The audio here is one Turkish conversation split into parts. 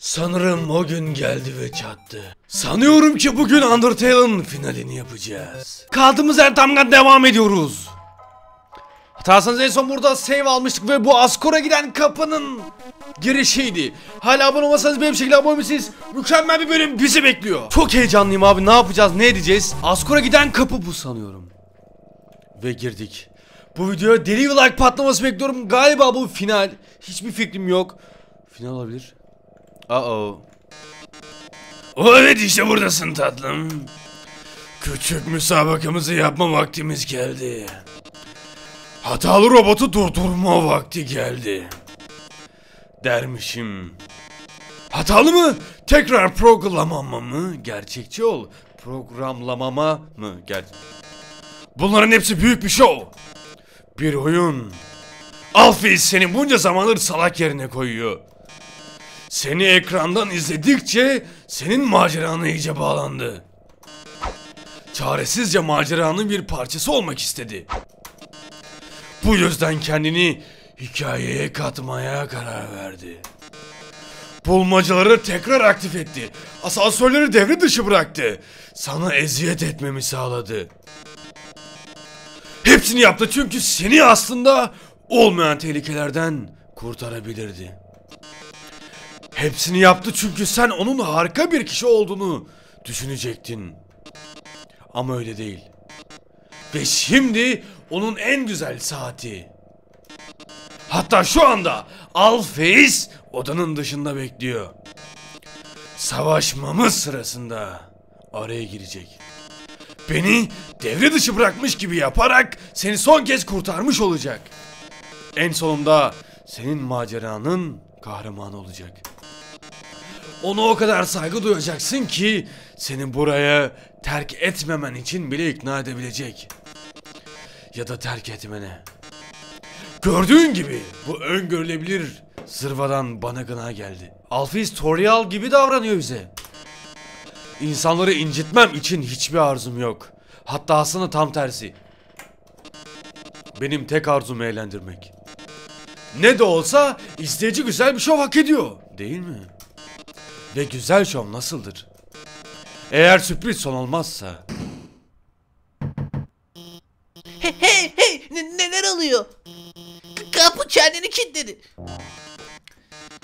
Sanırım o gün geldi ve çattı. Sanıyorum ki bugün Undertale'ın finalini yapacağız. Kaldığımız yerden devam ediyoruz. Hatırlarsanız en son burada save almıştık ve bu Askor'a giden kapının girişiydi. Hala abone olmasanız benim şekilde abone olabilirsiniz. Mükemmel bir bölüm bizi bekliyor. Çok heyecanlıyım abi ne yapacağız ne edeceğiz. Askor'a giden kapı bu sanıyorum. Ve girdik. Bu videoya deli bir like patlaması bekliyorum. Galiba bu final. Hiçbir fikrim yok. Final olabilir. Uh oh. Evet işte buradasın tatlım. Küçük müsabakamızı yapma vaktimiz geldi. Hatalı robotu durdurma vakti geldi. Dermişim. Hatalı mı? Tekrar programlama mı? Gerçekçi ol. Programlamama mı? Ger Bunların hepsi büyük bir şov. Bir oyun. Alfie seni bunca zamandır salak yerine koyuyor. Seni ekrandan izledikçe senin macerana iyice bağlandı. Çaresizce maceranın bir parçası olmak istedi. Bu yüzden kendini hikayeye katmaya karar verdi. Bulmacaları tekrar aktif etti. Asansörleri devre dışı bıraktı. Sana eziyet etmemi sağladı. Hepsini yaptı çünkü seni aslında olmayan tehlikelerden kurtarabilirdi. Hepsini yaptı çünkü sen onun harika bir kişi olduğunu düşünecektin. Ama öyle değil. Ve şimdi onun en güzel saati. Hatta şu anda Alface odanın dışında bekliyor. Savaşmamız sırasında araya girecek. Beni devre dışı bırakmış gibi yaparak seni son kez kurtarmış olacak. En sonunda senin maceranın kahramanı olacak. Ona o kadar saygı duyacaksın ki seni buraya terk etmemen için bile ikna edebilecek. Ya da terk etmene. Gördüğün gibi bu öngörülebilir zırvadan bana gına geldi. Alfis Torial gibi davranıyor bize. İnsanları incitmem için hiçbir arzum yok. Hatta aslında tam tersi. Benim tek arzum eğlendirmek. Ne de olsa izleyici güzel bir şov hak ediyor. Değil mi? Ve güzel şov nasıldır? Eğer sürpriz son olmazsa. Hey hey hey ne- neler oluyor? K- Kapı kendini kilitledi.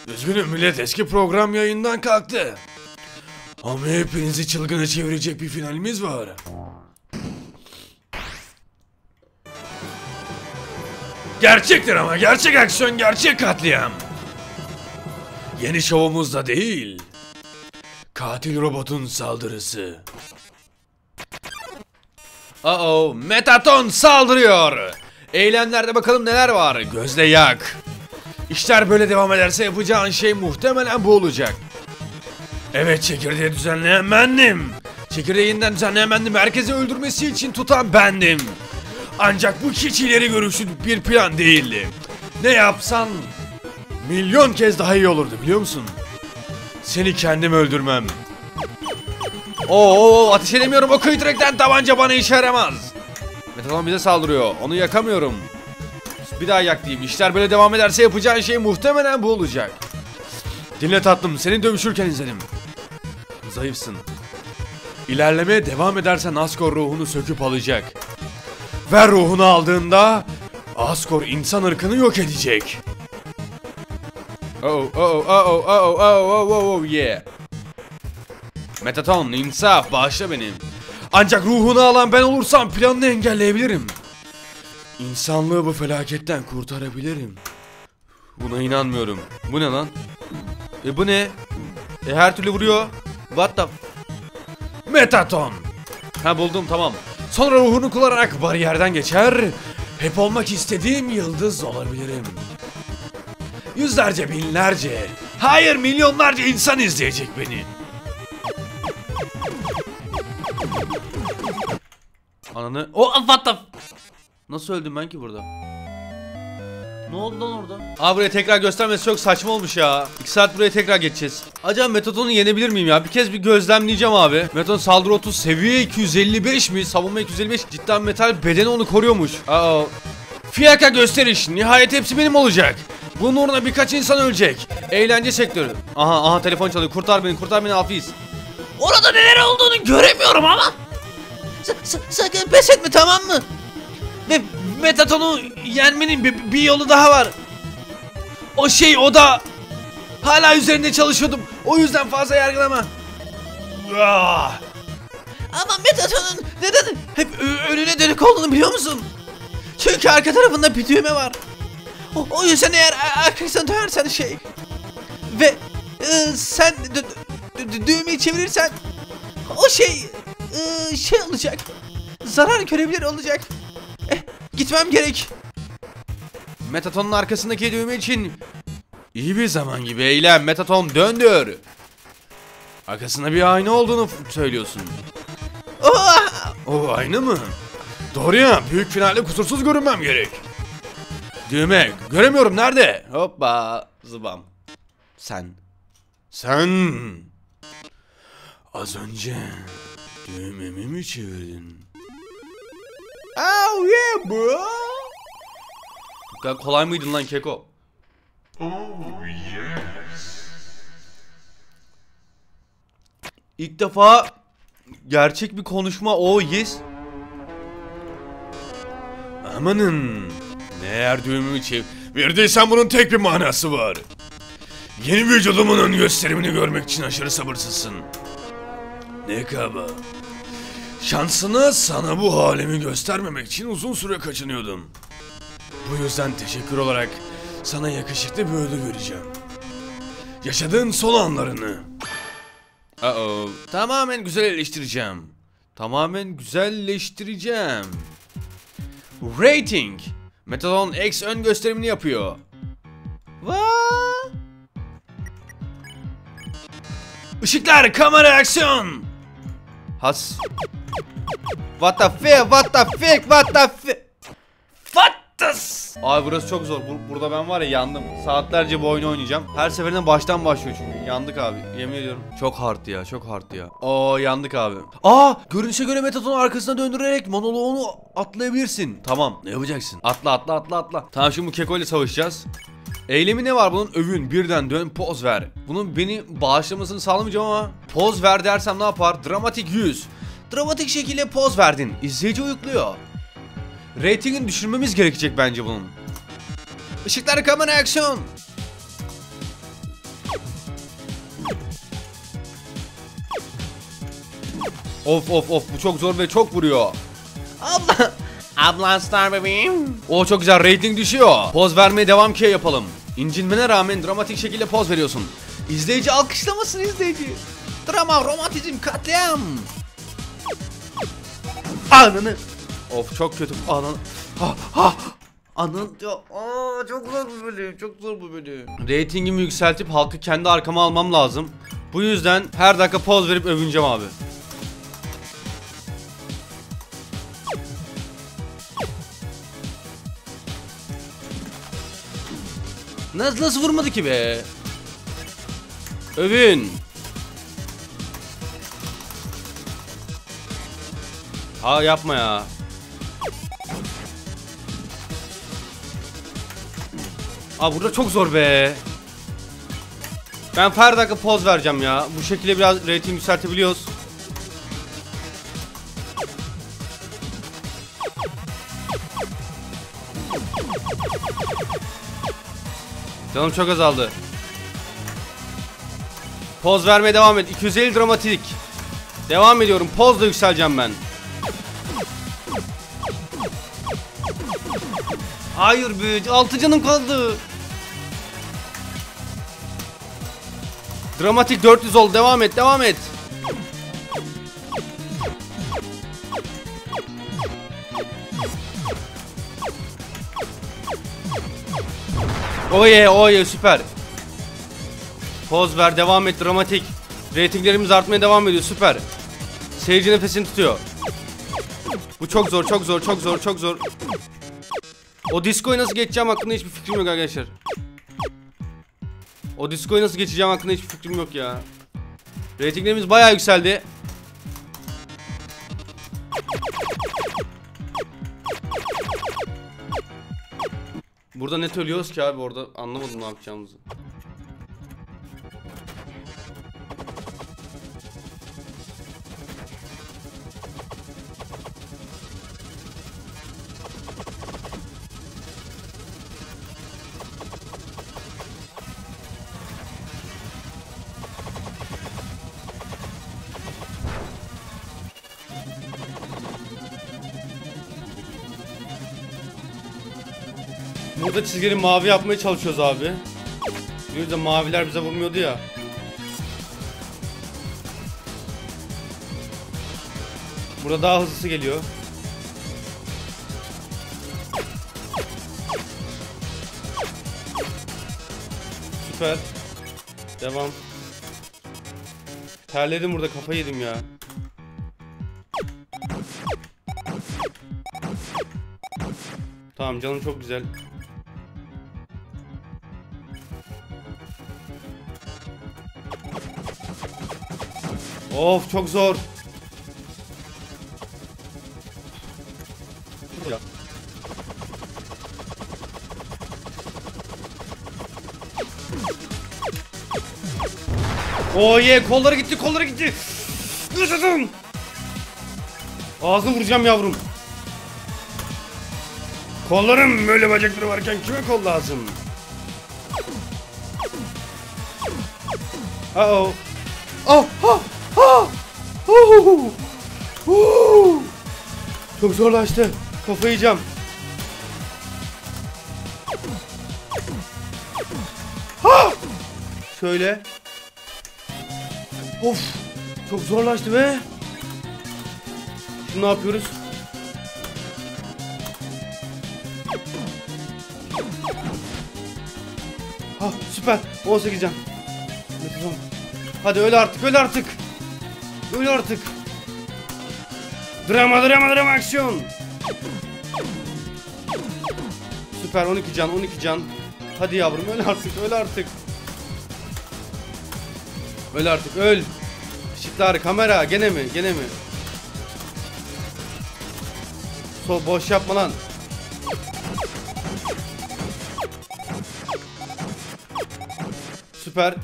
Üzgünüm millet eski program yayından kalktı. Ama hepinizi çılgına çevirecek bir finalimiz var. Gerçektir ama gerçek aksiyon gerçek katliam. Yeni şovumuzda değil. Katil robotun saldırısı. Uh-oh, Metaton saldırıyor. Eylemlerde bakalım neler var. Gözle yak. İşler böyle devam ederse yapacağın şey muhtemelen bu olacak. Evet çekirdeği düzenleyen bendim. Çekirdeği yeniden düzenleyen bendim. Herkesi öldürmesi için tutan bendim. Ancak bu hiç ileri görüşlü bir plan değildi. Ne yapsan milyon kez daha iyi olurdu biliyor musun? Seni kendim öldürmem. Oo, ateş edemiyorum o kıyı direkten tabanca bana işe yaramaz. Metalon bize saldırıyor. Onu yakamıyorum. Bir daha yak diyeyim. İşler böyle devam ederse yapacağın şey muhtemelen bu olacak. Dinle tatlım, seni dövüşürken izledim. Zayıfsın. İlerlemeye devam edersen Askor ruhunu söküp alacak. Ve ruhunu aldığında Askor insan ırkını yok edecek. Oh oh oh oh oh oh oh oh oh yeah. Metaton insaf bağışla benim. Ancak ruhunu alan ben olursam planını engelleyebilirim. İnsanlığı bu felaketten kurtarabilirim. Buna inanmıyorum. Bu ne lan? E bu ne? E her türlü vuruyor. What the... Metaton. Ha buldum tamam. Sonra ruhunu kullanarak bariyerden geçer. Hep olmak istediğim yıldız olabilirim. Yüzlerce, binlerce, hayır milyonlarca insan izleyecek beni. Ananı... O what the... Nasıl öldüm ben ki burada? Ne oldu lan orada? Abi buraya tekrar göstermesi çok saçma olmuş ya. 2 saat buraya tekrar geçeceğiz. Acaba Metodon'u yenebilir miyim ya? Bir kez bir gözlemleyeceğim abi. Metodon saldırı 30 seviye 255 mi? Savunma 255. Cidden metal bedeni onu koruyormuş. Aa. Fiyaka gösteriş. Nihayet hepsi benim olacak. Bunun uğruna birkaç insan ölecek. Eğlence sektörü. Aha aha telefon çalıyor. Kurtar beni kurtar beni Hafiz. Orada neler olduğunu göremiyorum ama. Sa- sakın pes etme tamam mı? Ve Metaton'u yenmenin bir, bir yolu daha var. O şey o da hala üzerinde çalışıyordum. O yüzden fazla yargılama. Ah! Ama Metaton'un neden hep önüne dönük olduğunu biliyor musun? Çünkü arka tarafında bir düğme var. O, o yüzden eğer a- arkasına dönersen şey ve e, sen dü- dü- dü- düğmeyi çevirirsen o şey e, şey olacak. Zarar görebilir olacak. Eh, gitmem gerek. Metaton'un arkasındaki düğme için iyi bir zaman gibi eylem. Metaton döndür. Arkasında bir ayna olduğunu söylüyorsun. Oh, O ayna mı? Doğru ya. Büyük finalde kusursuz görünmem gerek. Düğme. Göremiyorum. Nerede? Hoppa. Zıbam. Sen. Sen. Az önce düğmemi mi çevirdin? Oh yeah bro. Bu kadar kolay mıydın lan Keko? İlk defa gerçek bir konuşma o yes. Amanın. Eğer düğümümü çevirdiysen bunun tek bir manası var. Yeni vücudumun ön gösterimini görmek için aşırı sabırsızsın. Ne kaba. Şansına sana bu halimi göstermemek için uzun süre kaçınıyordum. Bu yüzden teşekkür olarak sana yakışıklı bir ödül vereceğim. Yaşadığın son anlarını. Uh-oh. Tamamen güzelleştireceğim. Tamamen güzelleştireceğim. Rating. Metadon X ön gösterimini yapıyor. Vaa! Işıklar, kamera, aksiyon. Has. What the fuck, what the fuck, what the fuck. What the Abi burası çok zor. Bur- burada ben var ya yandım. Saatlerce bu oyunu oynayacağım. Her seferinde baştan başlıyor çünkü. Yandık abi. Yemin ediyorum. Çok hard ya, çok hard ya. Oo yandık abi. Aa, görünüşe göre Metadon'u arkasına döndürerek monoloğunu atlayabilirsin. Tamam, ne yapacaksın? Atla atla atla atla. Tamam şimdi bu Keko ile savaşacağız. Eylemi ne var bunun? Övün, birden dön, poz ver. Bunun beni bağışlamasını sağlamayacağım ama poz ver dersem ne yapar? Dramatik yüz. Dramatik şekilde poz verdin. İzleyici uyukluyor. Ratingini düşürmemiz gerekecek bence bunun. Işıklar kamera aksiyon. Of of of bu çok zor ve çok vuruyor. abla. Ablan star bebeğim. O çok güzel rating düşüyor. Poz vermeye devam ki yapalım. İncinmene rağmen dramatik şekilde poz veriyorsun. İzleyici alkışlamasın izleyici. Drama, romantizm, katliam. Ananı. Of çok kötü. Ananı. Ha ha. Anın. Aa, çok zor bu bölüm. Çok zor bu bölüm. Ratingimi yükseltip halkı kendi arkama almam lazım. Bu yüzden her dakika poz verip övüneceğim abi. Nasıl nasıl vurmadı ki be? Övün. Ha yapma ya. Aa burada çok zor be. Ben her dakika poz vereceğim ya. Bu şekilde biraz rating yükseltebiliyoruz. Canım çok azaldı. Poz vermeye devam et. 250 dramatik. Devam ediyorum. Pozla yükseleceğim ben. Hayır be. 6 canım kaldı. Dramatik 400 oldu. Devam et. Devam et. Oye oye süper. Poz ver devam et dramatik. Ratinglerimiz artmaya devam ediyor süper. Seyirci nefesini tutuyor. Bu çok zor çok zor çok zor çok zor. O diskoyu nasıl geçeceğim hakkında hiçbir fikrim yok arkadaşlar. O diskoyu nasıl geçeceğim hakkında hiçbir fikrim yok ya. Ratinglerimiz bayağı yükseldi. Bu Burada net ölüyoruz ki abi orada anlamadım ne yapacağımızı. Burada çizgileri mavi yapmaya çalışıyoruz abi. O yüzden maviler bize vurmuyordu ya. Burada daha hızlısı geliyor. Süper. Devam. Terledim burada kafayı yedim ya. Tamam canım çok güzel. Of çok zor. Ya. Oh yeah kolları gitti kolları gitti. Yaşasın. Ağzını vuracağım yavrum. Kollarım böyle bacakları varken kime kol lazım? Uh. Oh, oh, oh, Çok zorlaştı. Kafayı yiyeceğim. Ha! Şöyle. Of. Çok zorlaştı be. Şimdi ne yapıyoruz? Ha süper. 18 can. Hadi öl artık öl artık. Öl artık. Drama drama drama aksiyon. Süper 12 can 12 can. Hadi yavrum öl artık öl artık. Öl artık öl. Işıklar kamera gene mi gene mi? Sol boş yapma lan. Süper.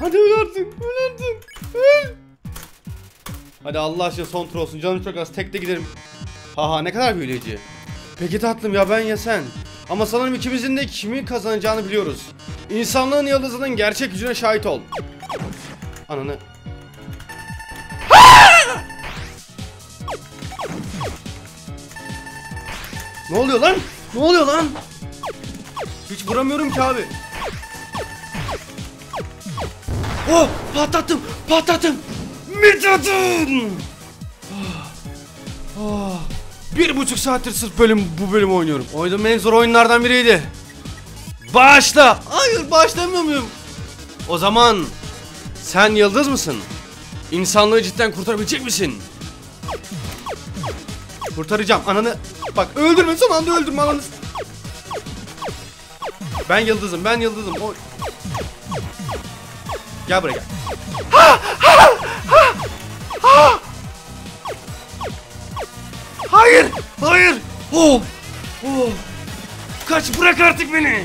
Hadi öl artık. Öl artık. Hadi Allah aşkına son tur olsun. Canım çok az. Tekte giderim. Haha ne kadar büyüleyici. Peki tatlım ya ben ya sen. Ama sanırım ikimizin de kimin kazanacağını biliyoruz. İnsanlığın yıldızının gerçek gücüne şahit ol. Ananı. ne oluyor lan? Ne oluyor lan? Hiç vuramıyorum ki abi. Oh patlattım patlattım. Mithat'ın. Oh. Bir buçuk saattir sırf bölüm bu bölümü oynuyorum. Oynadığım en zor oyunlardan biriydi. Başla. Hayır başlamıyor muyum? O zaman sen yıldız mısın? İnsanlığı cidden kurtarabilecek misin? Kurtaracağım ananı. Bak öldürme son anda öldürme ananı. Ben yıldızım ben yıldızım. O... Gel buraya gel. Hayır! Hayır! Oh! Oh! Kaç bırak artık beni!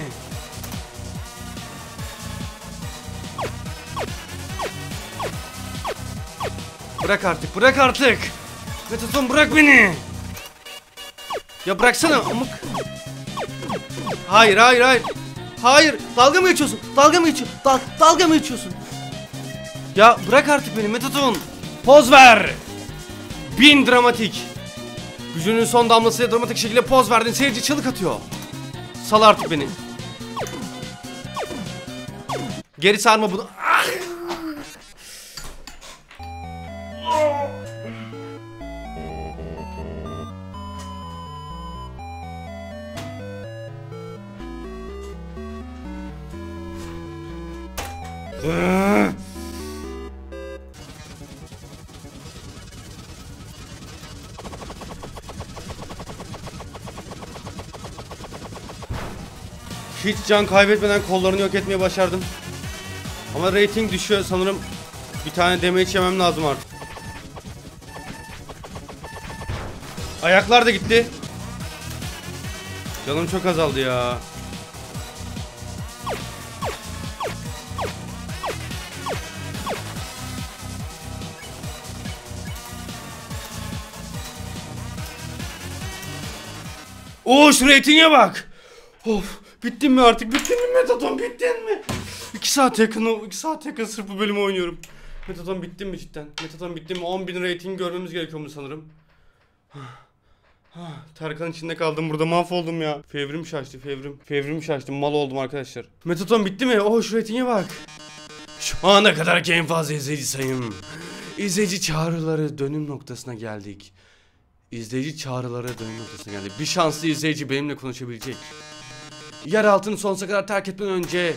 Bırak artık, bırak artık! Metaton bırak beni! Ya bıraksana amık! Hayır, hayır, hayır! Hayır! Dalga mı geçiyorsun? Dalga mı geçiyorsun? Dal dalga mı geçiyorsun? Ya bırak artık beni Metaton! Poz ver! Bin dramatik! Gücünün son damlasıyla dramatik şekilde poz verdin. Seyirci çığlık atıyor. Sal artık beni. Geri sarma bunu. hiç can kaybetmeden kollarını yok etmeyi başardım. Ama rating düşüyor sanırım. Bir tane damage yemem lazım artık. Ayaklar da gitti. Canım çok azaldı ya. Oo şu ratinge bak. Of bittin mi artık bittin mi Metaton bittin mi? 2 saat yakın 2 saat yakın sırf bu bölümü oynuyorum. Metaton bittin mi cidden? Metaton bitti mi? 10.000 rating görmemiz gerekiyormuş sanırım. Tarkan'ın içinde kaldım burada mahvoldum ya. Fevrim şaştı fevrim. Fevrim şaştı mal oldum arkadaşlar. Metaton bitti mi? Oh şu reytinge bak. Şu ana kadarki en fazla izleyici sayım. İzleyici çağrıları dönüm noktasına geldik. İzleyici çağrıları dönüm noktasına geldik. Bir şanslı izleyici benimle konuşabilecek. Yer altını sonsuza kadar terk etmeden önce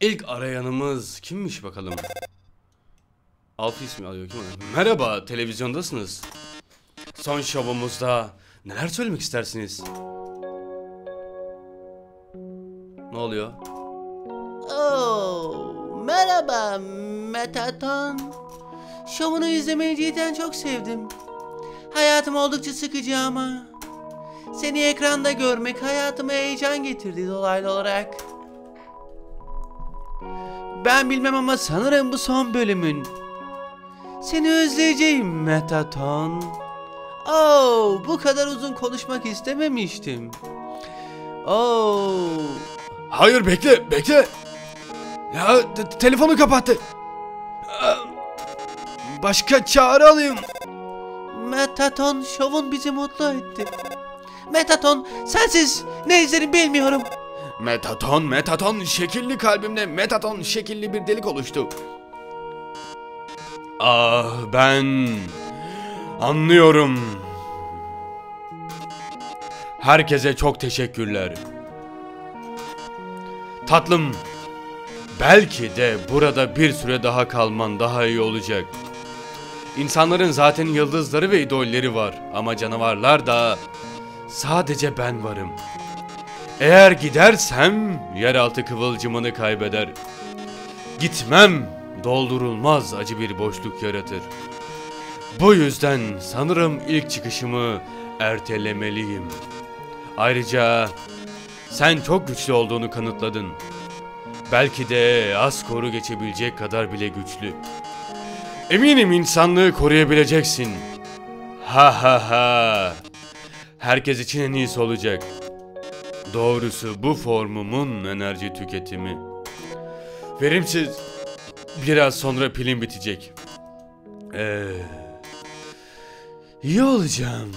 ilk arayanımız kimmiş bakalım? Alp ismi alıyor kim o? Merhaba televizyondasınız. Son şovumuzda neler söylemek istersiniz? Ne oluyor? Oh, merhaba Metaton. Şovunu izlemeyi cidden çok sevdim. Hayatım oldukça sıkıcı ama seni ekranda görmek hayatıma heyecan getirdi dolaylı olarak. Ben bilmem ama sanırım bu son bölümün. Seni özleyeceğim Metaton. Oh, bu kadar uzun konuşmak istememiştim. Oh, Hayır bekle bekle. Ya te- telefonu kapattı. Başka çağrı alayım. Metaton şovun bizi mutlu etti. Metaton sensiz ne izlerim bilmiyorum. Metaton, metaton, şekilli kalbimde metaton şekilli bir delik oluştu. Ah ben anlıyorum. Herkese çok teşekkürler. Tatlım, belki de burada bir süre daha kalman daha iyi olacak. İnsanların zaten yıldızları ve idolleri var ama canavarlar da sadece ben varım. Eğer gidersem yeraltı kıvılcımını kaybeder. Gitmem doldurulmaz acı bir boşluk yaratır. Bu yüzden sanırım ilk çıkışımı ertelemeliyim. Ayrıca sen çok güçlü olduğunu kanıtladın. Belki de Askor'u geçebilecek kadar bile güçlü. Eminim insanlığı koruyabileceksin. Ha ha ha. Herkes için en iyisi olacak. Doğrusu bu formumun enerji tüketimi. Verimsiz. Biraz sonra pilim bitecek. Ee, iyi olacağım.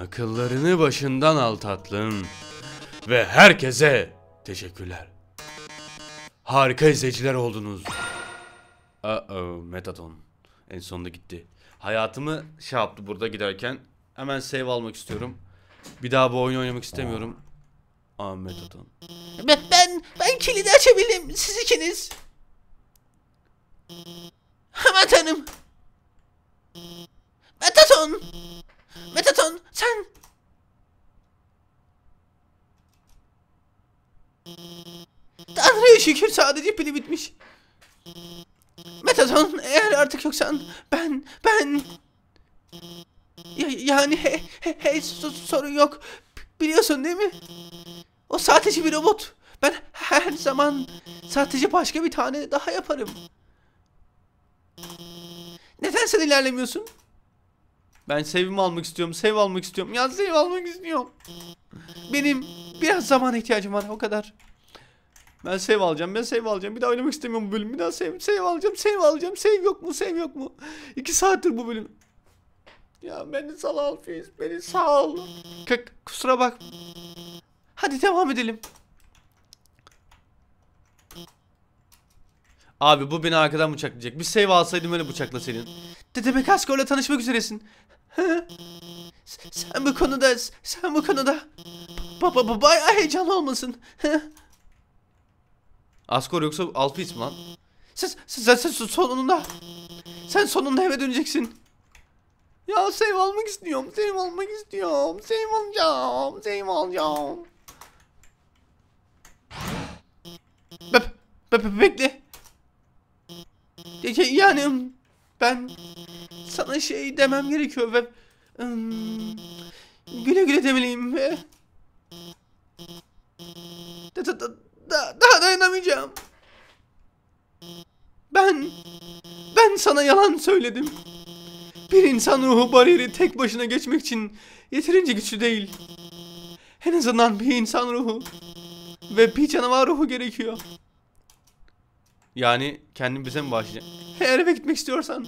Akıllarını başından al tatlım. Ve herkese teşekkürler. Harika izleyiciler oldunuz. Uh-oh, Metaton. En sonunda gitti. Hayatımı şey yaptı burada giderken. Hemen save almak istiyorum. Bir daha bu oyunu oynamak istemiyorum. Aa Metaton. Ben ben, kilidi açabildim siz ikiniz. Aman tanrım. Metaton. Metaton sen. Tanrı'ya şükür sadece pili bitmiş. Metaton eğer artık yoksan ben ben ya, yani he, he, he, so- sorun yok biliyorsun değil mi? O sadece bir robot. Ben her zaman sadece başka bir tane daha yaparım. Neden sen ilerlemiyorsun? Ben sevimi almak istiyorum, sev almak istiyorum. Ya sev almak istiyorum. Benim biraz zamana ihtiyacım var o kadar. Ben save alacağım, ben save alacağım. Bir daha oynamak istemiyorum bu bölüm. Bir daha save, save alacağım, save alacağım. Save yok mu, save yok mu? İki saattir bu bölüm. Ya beni sal Alfiz, beni sal. K- kusura bak. Hadi devam edelim. Abi bu beni arkadan bıçaklayacak. Bir save alsaydım öyle bıçakla senin. De demek Askor'la tanışmak üzeresin. Sen bu konuda, sen bu konuda baba baba bayağı heyecanlı olmasın. Askor yoksa Alfis mi lan? Sen, sen, sen, sen sonunda, sen sonunda eve döneceksin. Ya save almak istiyorum, save almak istiyorum, save alacağım, save alacağım. Be, be, be- bekle. Ya- ya- Yani ben sana şey demem gerekiyor ve ım, güle güle demeliyim ve da, da, da, da- daha dayanamayacağım. Ben ben sana yalan söyledim. Bir insan ruhu bariyeri tek başına geçmek için yeterince güçlü değil. En azından bir insan ruhu ve bir canavar ruhu gerekiyor. Yani kendin bize mi bağışlayacaksın? Eğer eve gitmek istiyorsan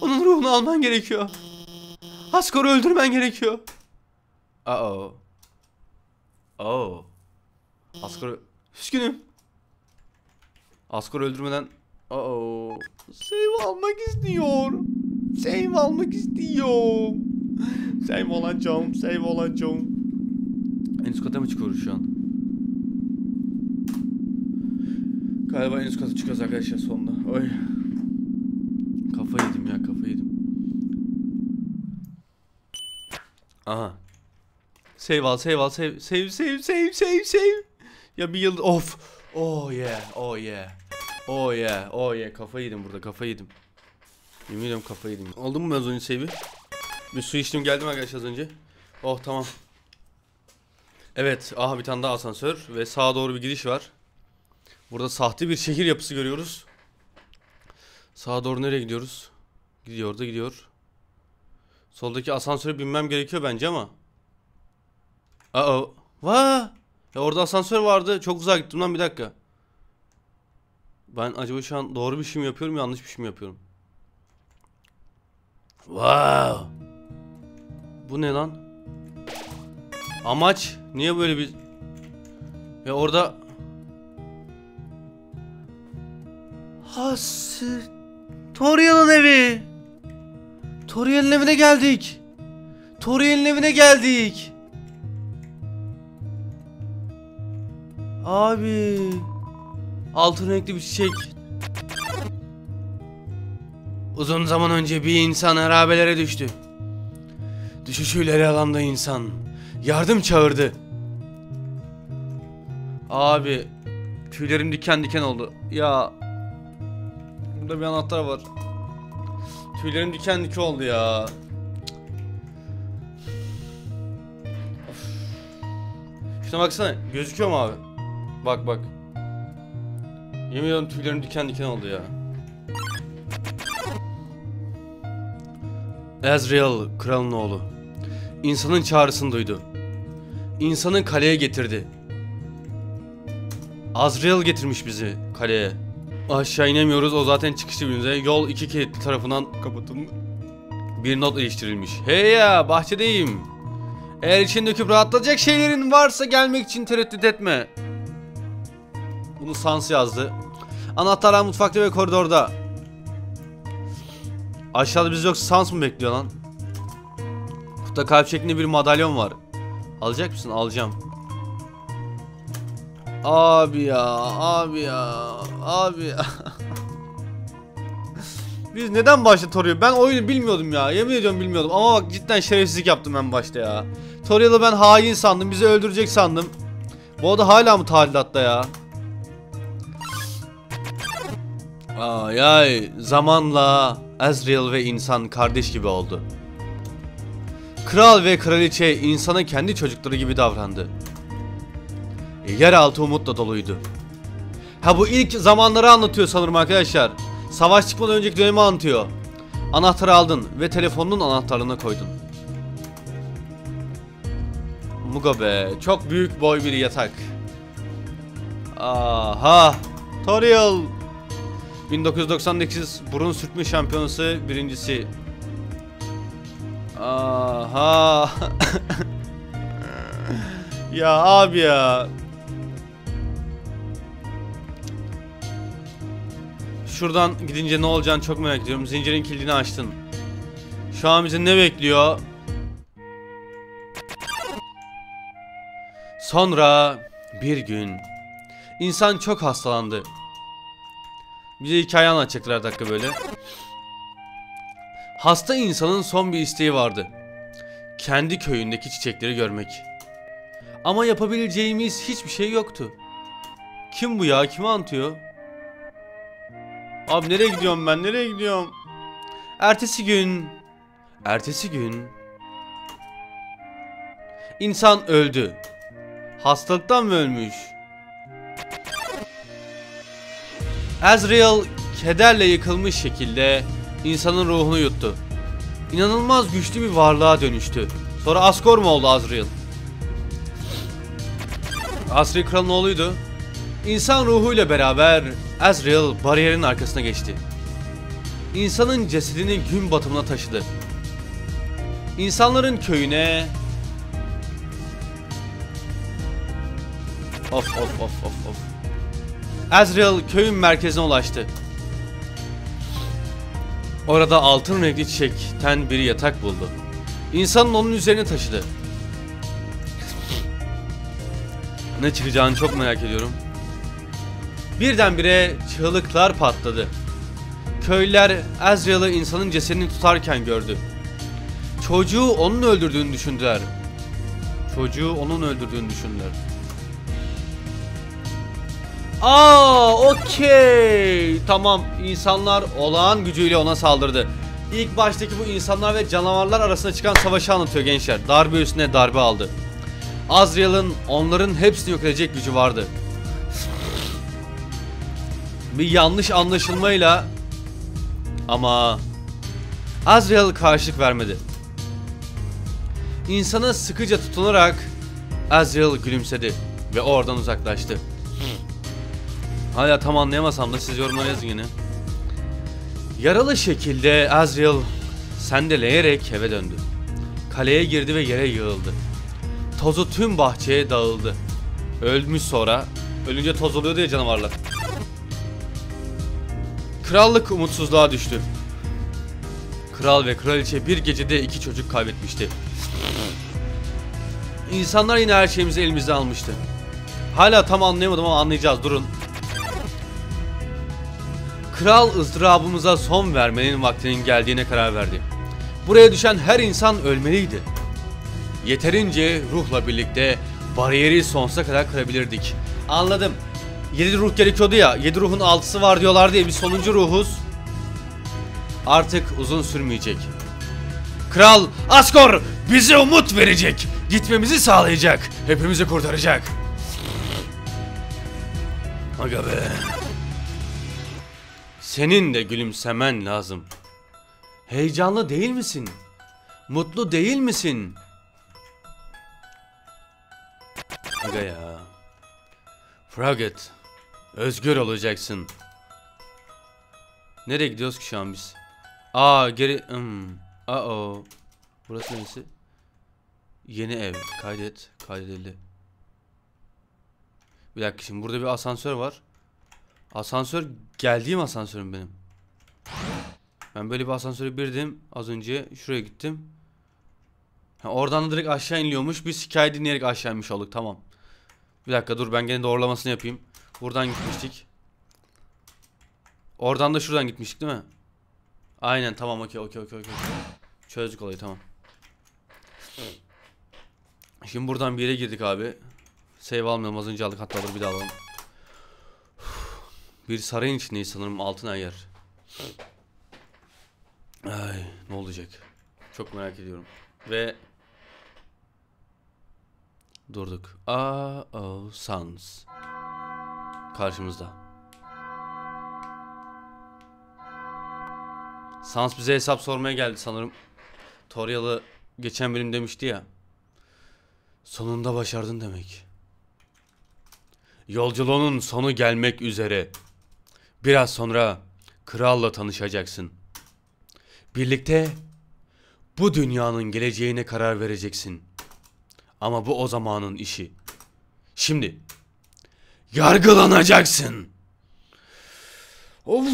onun ruhunu alman gerekiyor. Askor'u öldürmen gerekiyor. Uh-oh. Oh. Askor'u... Üzgünüm. Askor'u öldürmeden... Uh-oh. Save almak istiyor. Save almak istiyor. Save olacağım. Save olacağım. En üst kata mı çıkıyoruz şu an? Galiba en üst kata çıkıyoruz arkadaşlar sonunda. Oy. Kafa yedim ya kafa yedim. Aha. Save al save al save save save save save save. Ya bir yıl of. Oh yeah oh yeah. Oh yeah oh yeah kafa yedim burada kafa yedim. Yemin ediyorum kafa yedim. Oldu mu ben az önce save'i? Bir su içtim geldim arkadaşlar az önce. Oh tamam. Evet aha bir tane daha asansör ve sağa doğru bir gidiş var. Burada sahte bir şehir yapısı görüyoruz. Sağa doğru nereye gidiyoruz? Gidiyor da gidiyor. Soldaki asansöre binmem gerekiyor bence ama. Aa, va! Ya orada asansör vardı. Çok uzağa gittim lan bir dakika. Ben acaba şu an doğru bir şey mi yapıyorum, yanlış bir şey mi yapıyorum? Wow! Bu ne lan? Amaç? Niye böyle bir Ya orada Hasır Toriel'in evi. Toriel'in evine geldik. Toriel'in evine geldik. Abi. Altın renkli bir çiçek Uzun zaman önce bir insan harabelere düştü. Düşüşüyle ele alanda insan. Yardım çağırdı. Abi Tüylerim diken diken oldu. Ya Burada bir anahtar var. Tüylerim diken diken oldu ya. Şuna baksana gözüküyor mu abi? Bak bak. Yemin ediyorum tüylerim diken diken oldu ya Ezreal kralın oğlu. İnsanın çağrısını duydu. İnsanı kaleye getirdi. Azrael getirmiş bizi kaleye. Aşağı inemiyoruz o zaten çıkıştı bize Yol iki kilitli tarafından kapatılmış. Bir not iliştirilmiş. Hey ya bahçedeyim. Eğer için döküp rahatlatacak şeylerin varsa gelmek için tereddüt etme. Bunu Sans yazdı. Anahtarlar mutfakta ve koridorda Aşağıda biz yoksa Sans mı bekliyor lan? Kutuda kalp şeklinde bir madalyon var Alacak mısın? Alacağım Abi ya, abi ya, abi ya. Biz neden başta Toriel? Ben oyunu bilmiyordum ya. Yemin ediyorum bilmiyordum. Ama bak cidden şerefsizlik yaptım ben başta ya. Toriel'ı ben hain sandım. Bizi öldürecek sandım. Bu arada hala mı tadilatta ya? Ay ay. Zamanla Ezreal ve insan kardeş gibi oldu. Kral ve kraliçe insana kendi çocukları gibi davrandı. Yeraltı umutla doluydu. Ha bu ilk zamanları anlatıyor sanırım arkadaşlar. Savaş çıkmadan önceki dönemi anlatıyor. Anahtarı aldın ve telefonunun anahtarlığına koydun. Muga be, çok büyük boy bir yatak. Aha, Toriel. 1998 burun sürtme şampiyonası birincisi. Aha. ya abi ya. Şuradan gidince ne olacağını çok merak ediyorum. Zincirin kilidini açtın. Şu an bizi ne bekliyor? Sonra bir gün insan çok hastalandı. Bize hikaye anlatacaklar dakika böyle. Hasta insanın son bir isteği vardı. Kendi köyündeki çiçekleri görmek. Ama yapabileceğimiz hiçbir şey yoktu. Kim bu ya? Kimi anlatıyor? Abi nereye gidiyorum ben? Nereye gidiyorum? Ertesi gün, ertesi gün insan öldü. Hastalıktan mı ölmüş? Ezreal kederle yıkılmış şekilde insanın ruhunu yuttu. İnanılmaz güçlü bir varlığa dönüştü. Sonra Asgore mu oldu Azrael? Asri kralın oğluydu. İnsan ruhuyla beraber Azrael bariyerin arkasına geçti. İnsanın cesedini gün batımına taşıdı. İnsanların köyüne Of of of of of. Azrael köyün merkezine ulaştı. Orada altın renkli çiçekten bir yatak buldu. İnsanın onun üzerine taşıdı. Ne çıkacağını çok merak ediyorum. Birdenbire çığlıklar patladı. Köylüler Azrael'ı insanın cesedini tutarken gördü. Çocuğu onun öldürdüğünü düşündüler. Çocuğu onun öldürdüğünü düşündüler. Aa, okey. Tamam, insanlar olağan gücüyle ona saldırdı. İlk baştaki bu insanlar ve canavarlar arasında çıkan savaşı anlatıyor gençler. Darbe üstüne darbe aldı. Azrael'ın onların hepsini yok edecek gücü vardı. Bir yanlış anlaşılmayla ama Azrael karşılık vermedi. İnsana sıkıca tutunarak Azrael gülümsedi ve oradan uzaklaştı. Hala tam anlayamasam da siz yorumlara yazın yine. Yaralı şekilde Azrael sendeleyerek eve döndü. Kaleye girdi ve yere yığıldı. Tozu tüm bahçeye dağıldı. Ölmüş sonra. Ölünce toz oluyor diye canavarlar. Krallık umutsuzluğa düştü. Kral ve kraliçe bir gecede iki çocuk kaybetmişti. İnsanlar yine her şeyimizi elimizde almıştı. Hala tam anlayamadım ama anlayacağız durun. Kral ızdırabımıza son vermenin vaktinin geldiğine karar verdi. Buraya düşen her insan ölmeliydi. Yeterince ruhla birlikte bariyeri sonsuza kadar kırabilirdik. Anladım. 7 ruh gerekiyordu ya. 7 ruhun 6'sı var diyorlar diye bir sonuncu ruhuz. Artık uzun sürmeyecek. Kral Askor bize umut verecek. Gitmemizi sağlayacak. Hepimizi kurtaracak. Aga be. Senin de gülümsemen lazım. Heyecanlı değil misin? Mutlu değil misin? Aga ya. Fraget. Özgür olacaksın. Nereye gidiyoruz ki şu an biz? Aa geri... Hmm. Aa -oh. Burası neresi? Yeni ev. Kaydet. Kaydedildi. Bir dakika şimdi burada bir asansör var. Asansör geldiğim asansörüm benim. Ben böyle bir asansöre birdim. Az önce şuraya gittim. Ha, oradan da direkt aşağı iniliyormuş. Biz hikaye dinleyerek aşağı inmiş olduk. Tamam. Bir dakika dur ben gene doğrulamasını yapayım. Buradan gitmiştik. Oradan da şuradan gitmiştik değil mi? Aynen tamam okey okey okey okey. Çözdük olayı tamam. Şimdi buradan bir yere girdik abi. Save almayalım az önce aldık hatta dur bir daha alalım. Bir sarayın içindeyiz sanırım altın yer. Ay ne olacak? Çok merak ediyorum. Ve durduk. Aa oh Sans. Karşımızda. Sans bize hesap sormaya geldi sanırım. Toryalı geçen bölüm demişti ya. Sonunda başardın demek. Yolculuğunun sonu gelmek üzere. Biraz sonra kralla tanışacaksın. Birlikte bu dünyanın geleceğine karar vereceksin. Ama bu o zamanın işi. Şimdi yargılanacaksın. Of,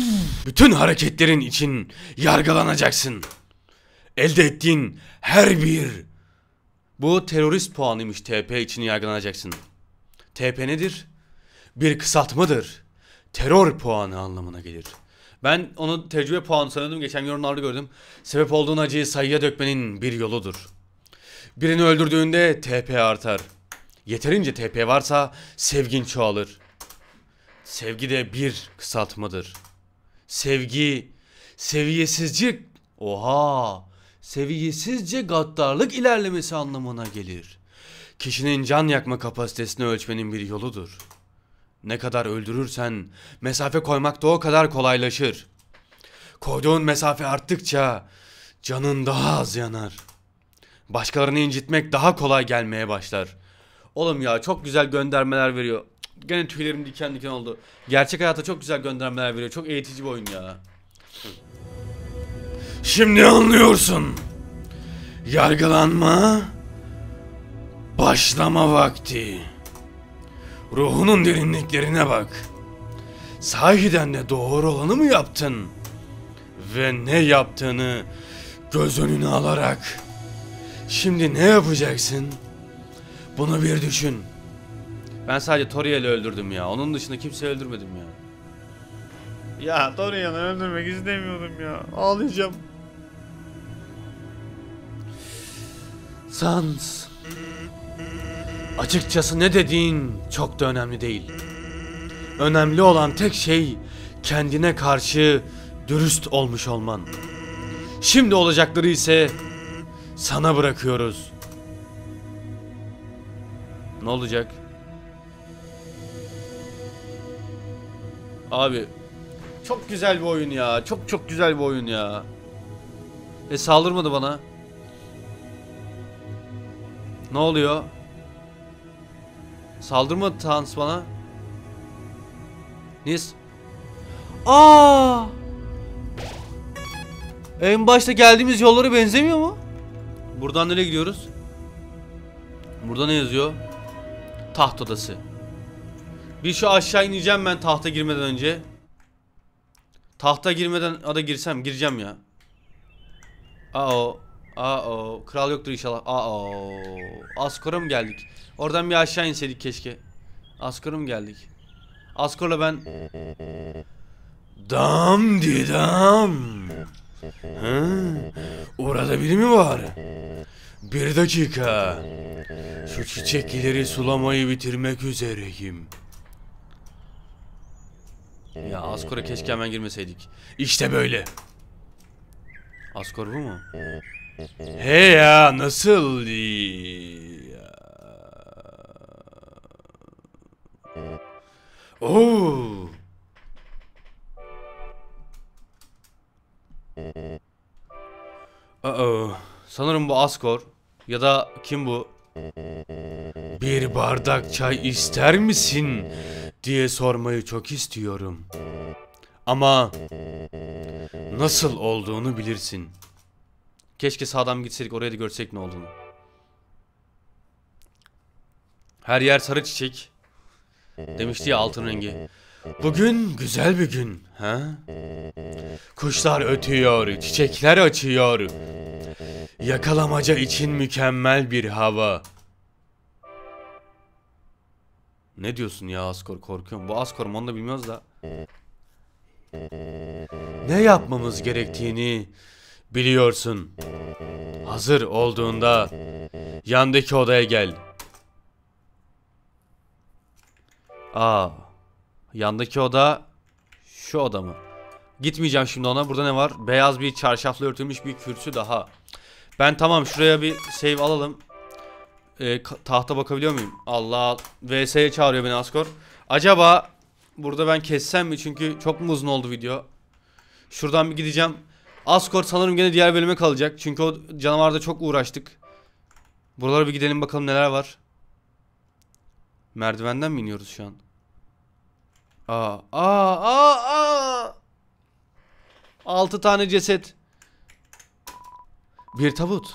bütün hareketlerin için yargılanacaksın. Elde ettiğin her bir bu terörist puanıymış TP için yargılanacaksın. TP nedir? Bir kısaltmadır. Terör puanı anlamına gelir. Ben onu tecrübe puanı sanıyordum. Geçen yorumlarda gördüm. Sebep olduğun acıyı sayıya dökmenin bir yoludur. Birini öldürdüğünde TP artar. Yeterince TP varsa sevgin çoğalır. Sevgi de bir kısaltmadır. Sevgi seviyesizce oha seviyesizce gaddarlık ilerlemesi anlamına gelir. Kişinin can yakma kapasitesini ölçmenin bir yoludur. Ne kadar öldürürsen mesafe koymak da o kadar kolaylaşır. Koyduğun mesafe arttıkça canın daha az yanar. Başkalarını incitmek daha kolay gelmeye başlar. Oğlum ya çok güzel göndermeler veriyor. Gene tüylerim diken diken oldu. Gerçek hayata çok güzel göndermeler veriyor. Çok eğitici bir oyun ya. Şimdi anlıyorsun. Yargılanma. Başlama vakti. Ruhunun derinliklerine bak. Sahiden de doğru olanı mı yaptın? Ve ne yaptığını göz önüne alarak şimdi ne yapacaksın? Bunu bir düşün. Ben sadece Toriel'i öldürdüm ya. Onun dışında kimseyi öldürmedim ya. Ya Toriel'i öldürmek istemiyordum ya. Ağlayacağım. Sans. Açıkçası ne dediğin çok da önemli değil. Önemli olan tek şey kendine karşı dürüst olmuş olman. Şimdi olacakları ise sana bırakıyoruz. Ne olacak? Abi çok güzel bir oyun ya. Çok çok güzel bir oyun ya. E saldırmadı bana. Ne oluyor? Saldırmadı Tans bana. Nis. Aa! En başta geldiğimiz yollara benzemiyor mu? Buradan nereye gidiyoruz? Burada ne yazıyor? Taht odası. Bir şu aşağı ineceğim ben tahta girmeden önce. Tahta girmeden ada girsem gireceğim ya. Aa Aa kral yoktur inşallah. Aa Askor'a mı geldik? Oradan bir aşağı inseydik keşke. Askor'a mı geldik? Askor'la ben Dam didam. Hı? Orada biri mi var? Bir dakika. Şu çiçekleri sulamayı bitirmek üzereyim. ya Askor'a keşke hemen girmeseydik. İşte böyle. Askor bu mu? He ya nasıl? Oo. Aa, sanırım bu Askor ya da kim bu? Bir bardak çay ister misin diye sormayı çok istiyorum. Ama nasıl olduğunu bilirsin. Keşke sağdan gitseydik oraya da görsek ne olduğunu. Her yer sarı çiçek. Demişti ya altın rengi. Bugün güzel bir gün, ha? Kuşlar ötüyor, çiçekler açıyor. Yakalamaca için mükemmel bir hava. Ne diyorsun ya Askor korkuyorum. Bu Askor mu onu da bilmiyoruz da. Ne yapmamız gerektiğini biliyorsun. Hazır olduğunda yandaki odaya gel. Aa. Yandaki oda şu oda mı? Gitmeyeceğim şimdi ona. Burada ne var? Beyaz bir çarşafla örtülmüş bir kürsü daha. Ben tamam şuraya bir save alalım. Ee, tahta bakabiliyor muyum? Allah VS'ye çağırıyor beni Askor. Acaba burada ben kessem mi? Çünkü çok mu uzun oldu video? Şuradan bir gideceğim. Askor sanırım gene diğer bölüme kalacak. Çünkü o canavarda çok uğraştık. Buralara bir gidelim bakalım neler var. Merdivenden mi iniyoruz şu an? Aa, aa, aa, aa. Altı tane ceset. Bir tabut.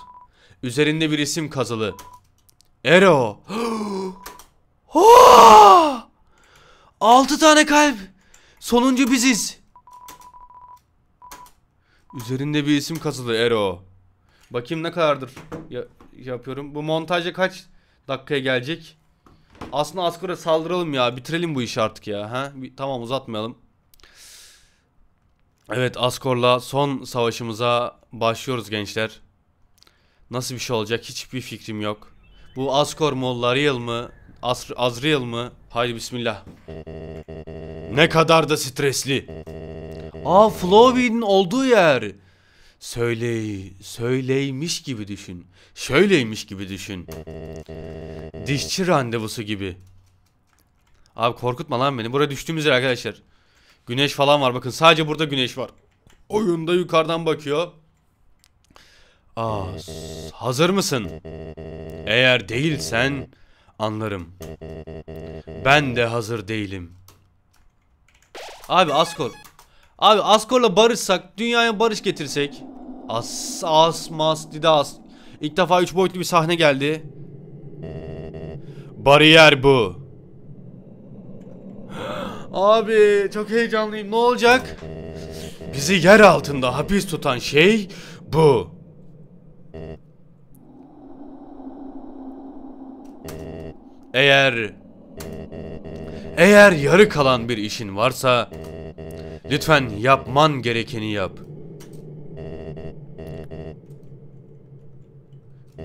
Üzerinde bir isim kazılı. Ero. Altı tane kalp. Sonuncu biziz. Üzerinde bir isim kazılı Ero. Bakayım ne kadardır ya- yapıyorum. Bu montajda kaç dakikaya gelecek? Aslında Askor'a saldıralım ya. Bitirelim bu işi artık ya. Ha? Tamam uzatmayalım. Evet Askor'la son savaşımıza başlıyoruz gençler. Nasıl bir şey olacak hiçbir fikrim yok. Bu Askor mu, Lariel mı, Asr Azriel mı? Haydi bismillah. Ne kadar da stresli. Aa Flowey'nin olduğu yer. Söyley, söyleymiş gibi düşün. Şöyleymiş gibi düşün. Dişçi randevusu gibi. Abi korkutma lan beni. Buraya düştüğümüz yer arkadaşlar. Güneş falan var bakın. Sadece burada güneş var. Oyunda yukarıdan bakıyor. Aa, s- hazır mısın? Eğer değilsen Anlarım. Ben de hazır değilim. Abi Askor. Abi Askor'la barışsak, dünyaya barış getirsek. As, as, mas, didas. İlk defa üç boyutlu bir sahne geldi. Bariyer bu. Abi çok heyecanlıyım. Ne olacak? Bizi yer altında hapis tutan şey bu. Eğer eğer yarı kalan bir işin varsa lütfen yapman gerekeni yap.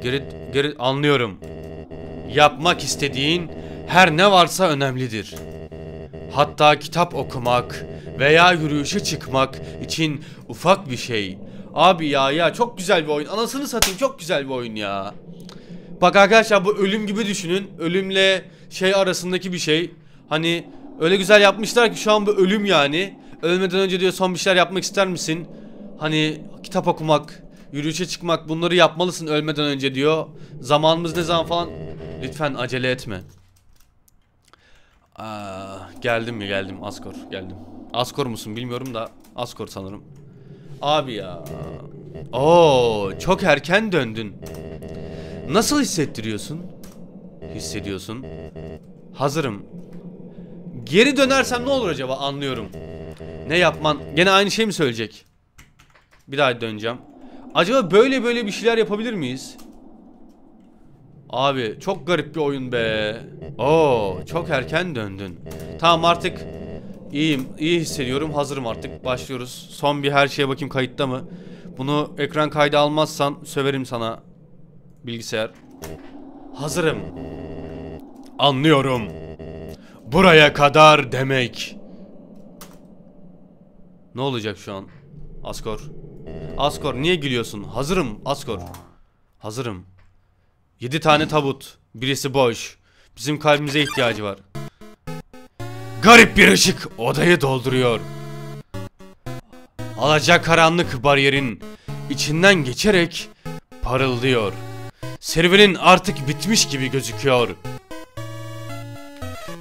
Geri, geri anlıyorum. Yapmak istediğin her ne varsa önemlidir. Hatta kitap okumak veya yürüyüşe çıkmak için ufak bir şey. Abi ya ya çok güzel bir oyun. Anasını satayım çok güzel bir oyun ya. Bak arkadaşlar bu ölüm gibi düşünün. Ölümle şey arasındaki bir şey. Hani öyle güzel yapmışlar ki şu an bu ölüm yani. Ölmeden önce diyor son bir şeyler yapmak ister misin? Hani kitap okumak, yürüyüşe çıkmak bunları yapmalısın ölmeden önce diyor. Zamanımız ne zaman falan. Lütfen acele etme. Aa, geldim mi geldim Askor geldim. Askor musun bilmiyorum da Askor sanırım. Abi ya. Oo çok erken döndün. Nasıl hissettiriyorsun? Hissediyorsun. Hazırım. Geri dönersem ne olur acaba anlıyorum. Ne yapman? Gene aynı şey mi söyleyecek? Bir daha döneceğim. Acaba böyle böyle bir şeyler yapabilir miyiz? Abi çok garip bir oyun be. Oo çok erken döndün. Tamam artık iyiyim. iyi hissediyorum. Hazırım artık. Başlıyoruz. Son bir her şeye bakayım kayıtta mı? Bunu ekran kaydı almazsan söverim sana. Bilgisayar. Hazırım. Anlıyorum. Buraya kadar demek. Ne olacak şu an? Askor. Askor niye gülüyorsun? Hazırım Askor. Hazırım. Yedi tane tabut. Birisi boş. Bizim kalbimize ihtiyacı var. Garip bir ışık odayı dolduruyor. Alacak karanlık bariyerin içinden geçerek parıldıyor. Serüvenin artık bitmiş gibi gözüküyor.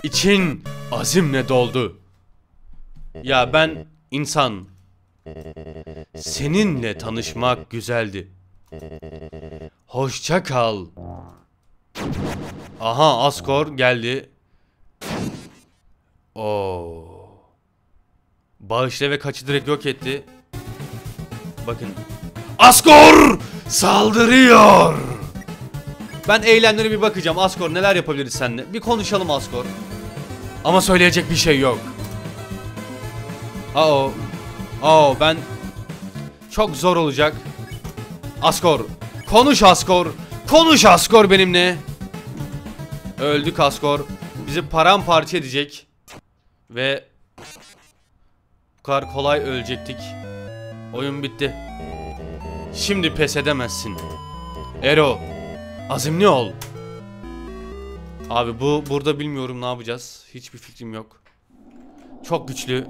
İçin azimle doldu. Ya ben insan. Seninle tanışmak güzeldi. Hoşça kal. Aha Askor geldi. Oo. Bağışla ve kaçı direkt yok etti. Bakın. Askor saldırıyor. Ben eylemlere bir bakacağım. Askor neler yapabiliriz seninle? Bir konuşalım Askor. Ama söyleyecek bir şey yok. Aa. Aa ben çok zor olacak. Askor. Konuş Askor. Konuş Askor benimle. Öldük Askor. Bizi paramparça edecek. Ve bu kadar kolay ölecektik. Oyun bitti. Şimdi pes edemezsin. Ero. Azimli ol. Abi bu burada bilmiyorum ne yapacağız. Hiçbir fikrim yok. Çok güçlü.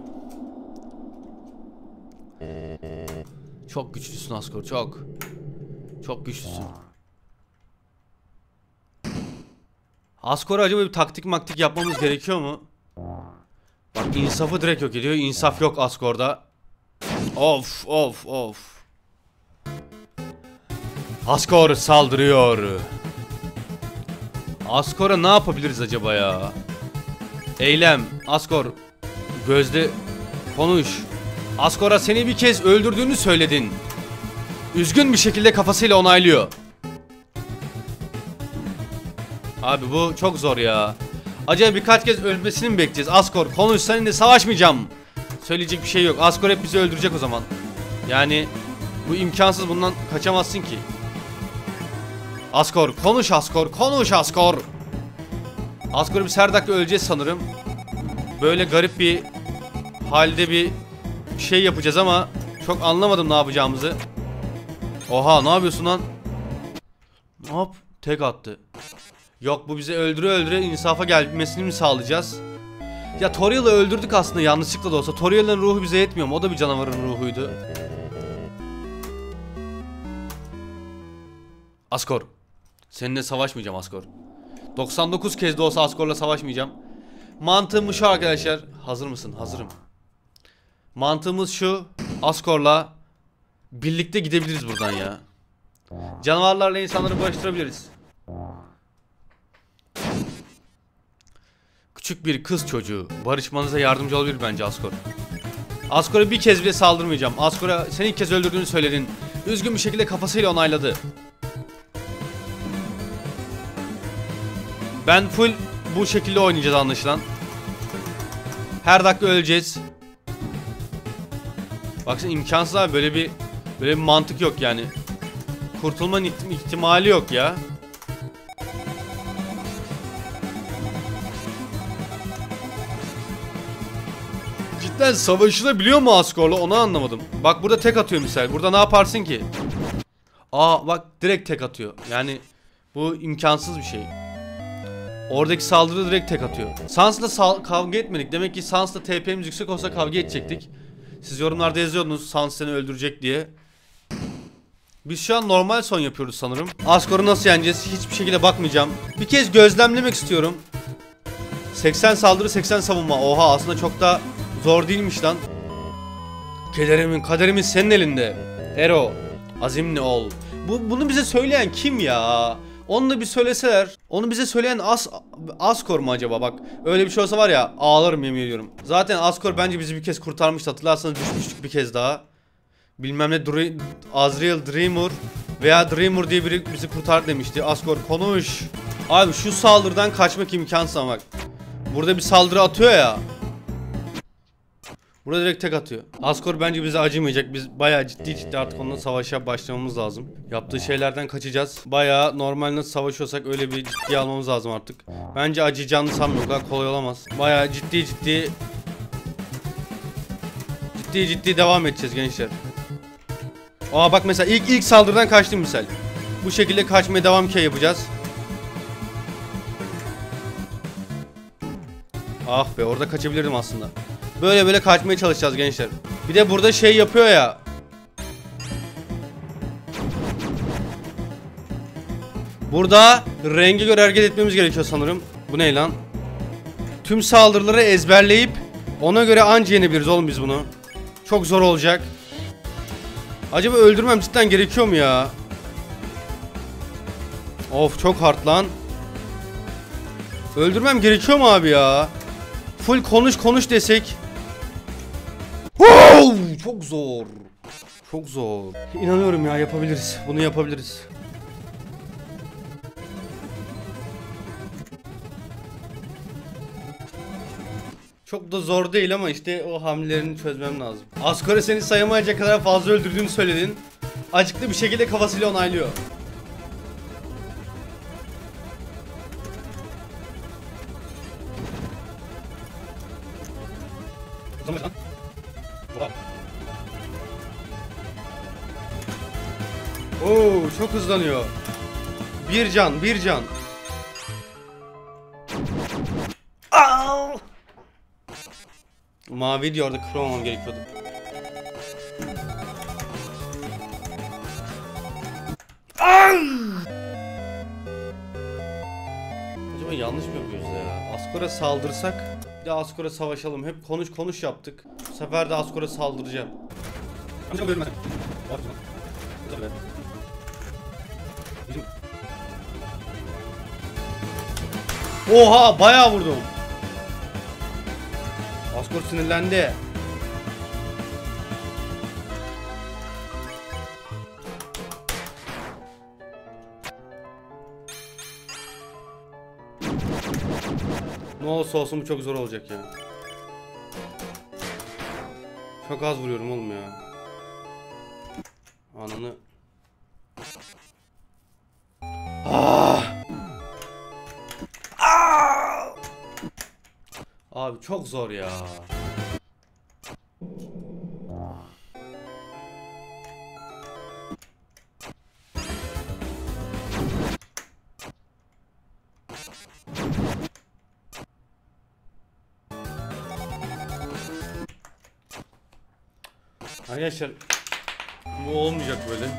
Çok güçlüsün Askor çok. Çok güçlüsün. Askor'a acaba bir taktik maktik yapmamız gerekiyor mu? Bak insafı direkt yok ediyor. İnsaf yok Askor'da. Of of of. Askor saldırıyor. Askor'a ne yapabiliriz acaba ya? Eylem, Askor, gözde konuş. Askor'a seni bir kez öldürdüğünü söyledin. Üzgün bir şekilde kafasıyla onaylıyor. Abi bu çok zor ya. Acaba birkaç kez ölmesini mi bekleyeceğiz? Askor konuş seninle savaşmayacağım. Söyleyecek bir şey yok. Askor hep bizi öldürecek o zaman. Yani bu imkansız bundan kaçamazsın ki. Askor konuş Askor konuş Askor. Askor'u biz her dakika öleceğiz sanırım. Böyle garip bir halde bir şey yapacağız ama çok anlamadım ne yapacağımızı. Oha ne yapıyorsun lan? Hop tek attı. Yok bu bizi öldüre öldüre insafa gelmesini mi sağlayacağız? Ya Toriel'ı öldürdük aslında yanlışlıkla da olsa. Toriel'in ruhu bize yetmiyor mu? O da bir canavarın ruhuydu. Askor. Seninle savaşmayacağım Askor. 99 kez de olsa Askor'la savaşmayacağım. Mantığımız şu arkadaşlar. Hazır mısın? Hazırım. Mantığımız şu. Askor'la birlikte gidebiliriz buradan ya. Canavarlarla insanları barıştırabiliriz. Küçük bir kız çocuğu barışmanıza yardımcı olabilir bence Askor. Askor'a bir kez bile saldırmayacağım. Askor'a seni ilk kez öldürdüğünü söyledin. Üzgün bir şekilde kafasıyla onayladı. Ben full bu şekilde oynayacağız anlaşılan. Her dakika öleceğiz. Baksana imkansız abi böyle bir böyle bir mantık yok yani. Kurtulmanın ihtim- ihtimali yok ya. Cidden savaşılabiliyor mu Askor'la onu anlamadım. Bak burada tek atıyor misal. Burada ne yaparsın ki? Aa bak direkt tek atıyor. Yani bu imkansız bir şey. Oradaki saldırı direkt tek atıyor. Sans'la sal- kavga etmedik. Demek ki Sans'la TP'miz yüksek olsa kavga edecektik. Siz yorumlarda yazıyordunuz Sans seni öldürecek diye. Biz şu an normal son yapıyoruz sanırım. Askor'u nasıl yeneceğiz? Hiçbir şekilde bakmayacağım. Bir kez gözlemlemek istiyorum. 80 saldırı 80 savunma. Oha aslında çok da zor değilmiş lan. Kederimin kaderimiz senin elinde. Ero azimli ol. Bu bunu bize söyleyen kim ya? Onu da bir söyleseler. Onu bize söyleyen As Askor mu acaba? Bak öyle bir şey olsa var ya ağlarım yemin ediyorum. Zaten Askor bence bizi bir kez kurtarmıştı. Hatırlarsanız düşmüştük bir kez daha. Bilmem ne Dre- Azrael Dreamer veya Dreamer diye biri bizi kurtar demişti. Askor konuş. Abi şu saldırıdan kaçmak imkansız ama bak. Burada bir saldırı atıyor ya. Burada direkt tek atıyor. Askor bence bize acımayacak. Biz bayağı ciddi ciddi artık onunla savaşa başlamamız lazım. Yaptığı şeylerden kaçacağız. Bayağı normal nasıl savaşıyorsak öyle bir ciddiye almamız lazım artık. Bence acıyacağını sanmıyorum. Kadar kolay olamaz. Bayağı ciddi ciddi ciddi ciddi devam edeceğiz gençler. Aa bak mesela ilk ilk saldırıdan kaçtım misal. Bu şekilde kaçmaya devam ki yapacağız. Ah be orada kaçabilirdim aslında. Böyle böyle kaçmaya çalışacağız gençler. Bir de burada şey yapıyor ya. Burada renge göre hareket etmemiz gerekiyor sanırım. Bu ne lan? Tüm saldırıları ezberleyip ona göre anca yenebiliriz oğlum biz bunu. Çok zor olacak. Acaba öldürmem cidden gerekiyor mu ya? Of çok hard lan. Öldürmem gerekiyor mu abi ya? Full konuş konuş desek. Wow, çok zor. Çok zor. İnanıyorum ya yapabiliriz. Bunu yapabiliriz. Çok da zor değil ama işte o hamlelerini çözmem lazım. Asgore seni sayamayacak kadar fazla öldürdüğünü söyledin. Acıklı bir şekilde kafasıyla onaylıyor. Oo çok hızlanıyor. Bir can, bir can. Au! Mavi diyor orada kırmamam gerekiyordu. Acaba yanlış mı yapıyoruz ya? Askor'a saldırsak bir de Askor'a savaşalım. Hep konuş konuş yaptık. Bu sefer de Askor'a saldıracağım. Oha bayağı vurdum. Askor sinirlendi. Ne olursa olsun bu çok zor olacak ya. Çok az vuruyorum oğlum ya. Ananı. Ah! Abi çok zor ya. Arkadaşlar bu olmayacak böyle.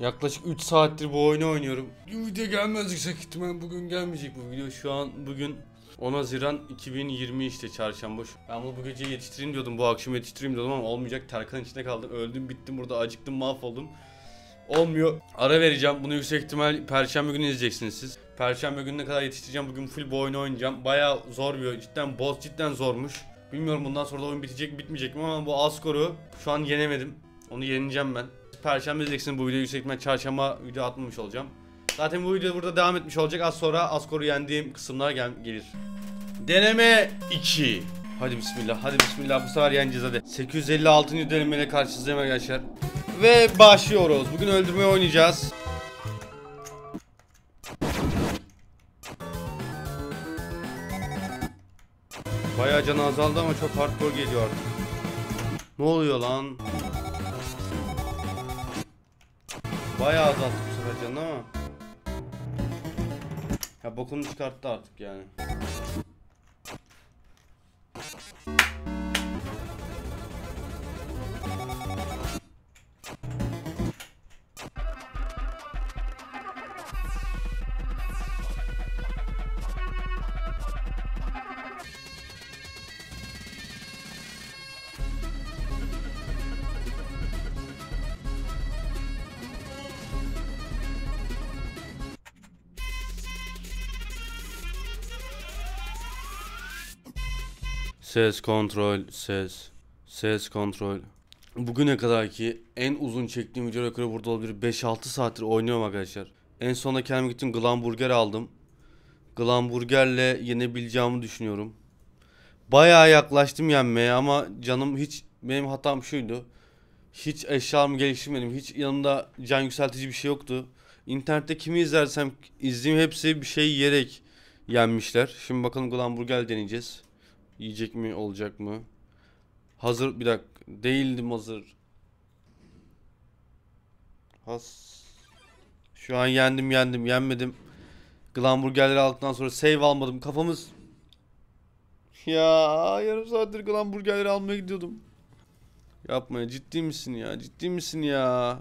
Yaklaşık 3 saattir bu oyunu oynuyorum. Bugün video gelmez yüksek ihtimal bugün gelmeyecek bu video. Şu an bugün 10 Haziran 2020 işte çarşamba. Ben bunu bu gece yetiştireyim diyordum. Bu akşam yetiştireyim diyordum ama olmayacak. Terkan içinde kaldım. Öldüm bittim burada acıktım mahvoldum. Olmuyor. Ara vereceğim. Bunu yüksek ihtimal perşembe günü izleyeceksiniz siz. Perşembe gününe kadar yetiştireceğim. Bugün full bu oyunu oynayacağım. Bayağı zor bir oyun. Cidden boss cidden zormuş. Bilmiyorum bundan sonra da oyun bitecek mi bitmeyecek mi ama bu Askor'u şu an yenemedim. Onu yeneceğim ben. Perşembe izleyeceksiniz bu videoyu yüksek ihtimal çarşamba video atmamış olacağım. Zaten bu video burada devam etmiş olacak. Az sonra Askor'u yendiğim kısımlar gel gelir. Deneme 2. Hadi bismillah. Hadi bismillah. Bu sefer yeneceğiz hadi. 856. denemeyle karşınızdayım arkadaşlar. Ve başlıyoruz. Bugün öldürmeye oynayacağız. Bayağı canı azaldı ama çok hardcore geliyor. Ne oluyor lan? Bayağı azalttı bu sefer canı ama. Ya bokunu çıkarttı artık yani. Ses kontrol, ses, ses kontrol. Bugüne kadarki en uzun çektiğim video rekoru burada olabilir. 5-6 saattir oynuyorum arkadaşlar. En sonunda kendime gittim Glamburger aldım. Glamburgerle yenebileceğimi düşünüyorum. Bayağı yaklaştım yenmeye ama canım hiç benim hatam şuydu. Hiç eşyalarımı geliştirmedim. Hiç yanımda can yükseltici bir şey yoktu. İnternette kimi izlersem izleyeyim hepsi bir şey yiyerek yenmişler. Şimdi bakalım Glamburger deneyeceğiz. Yiyecek mi olacak mı? Hazır bir dakika. Değildim hazır. Has. Şu an yendim yendim yenmedim. Glamburgerleri aldıktan sonra save almadım. Kafamız ya yarım saattir glamburgerleri almaya gidiyordum. Yapma ya ciddi misin ya? Ciddi misin ya?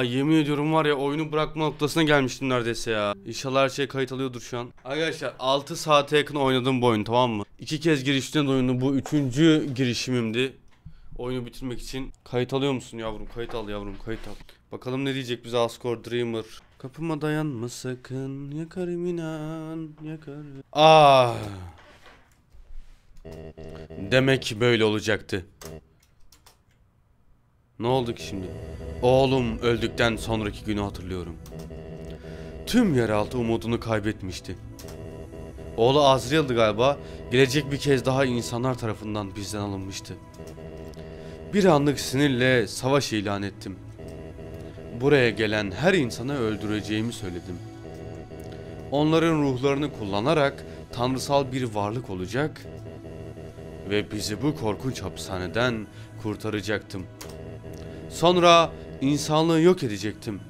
Ya yemin ediyorum var ya oyunu bırakma noktasına gelmiştim neredeyse ya. İnşallah her şey kayıt alıyordur şu an. Arkadaşlar 6 saate yakın oynadım bu oyunu tamam mı? İki kez girişten oyunu bu üçüncü girişimimdi. Oyunu bitirmek için. Kayıt alıyor musun yavrum? Kayıt al yavrum kayıt al. Bakalım ne diyecek bize Ascore Dreamer. Kapıma dayanma sakın yakarım inan yakarım. Ah. Demek böyle olacaktı. Ne oldu ki şimdi? Oğlum öldükten sonraki günü hatırlıyorum. Tüm yeraltı umudunu kaybetmişti. Oğlu Azrail'di galiba. Gelecek bir kez daha insanlar tarafından bizden alınmıştı. Bir anlık sinirle savaş ilan ettim. Buraya gelen her insanı öldüreceğimi söyledim. Onların ruhlarını kullanarak tanrısal bir varlık olacak ve bizi bu korkunç hapishaneden kurtaracaktım. Sonra insanlığı yok edecektim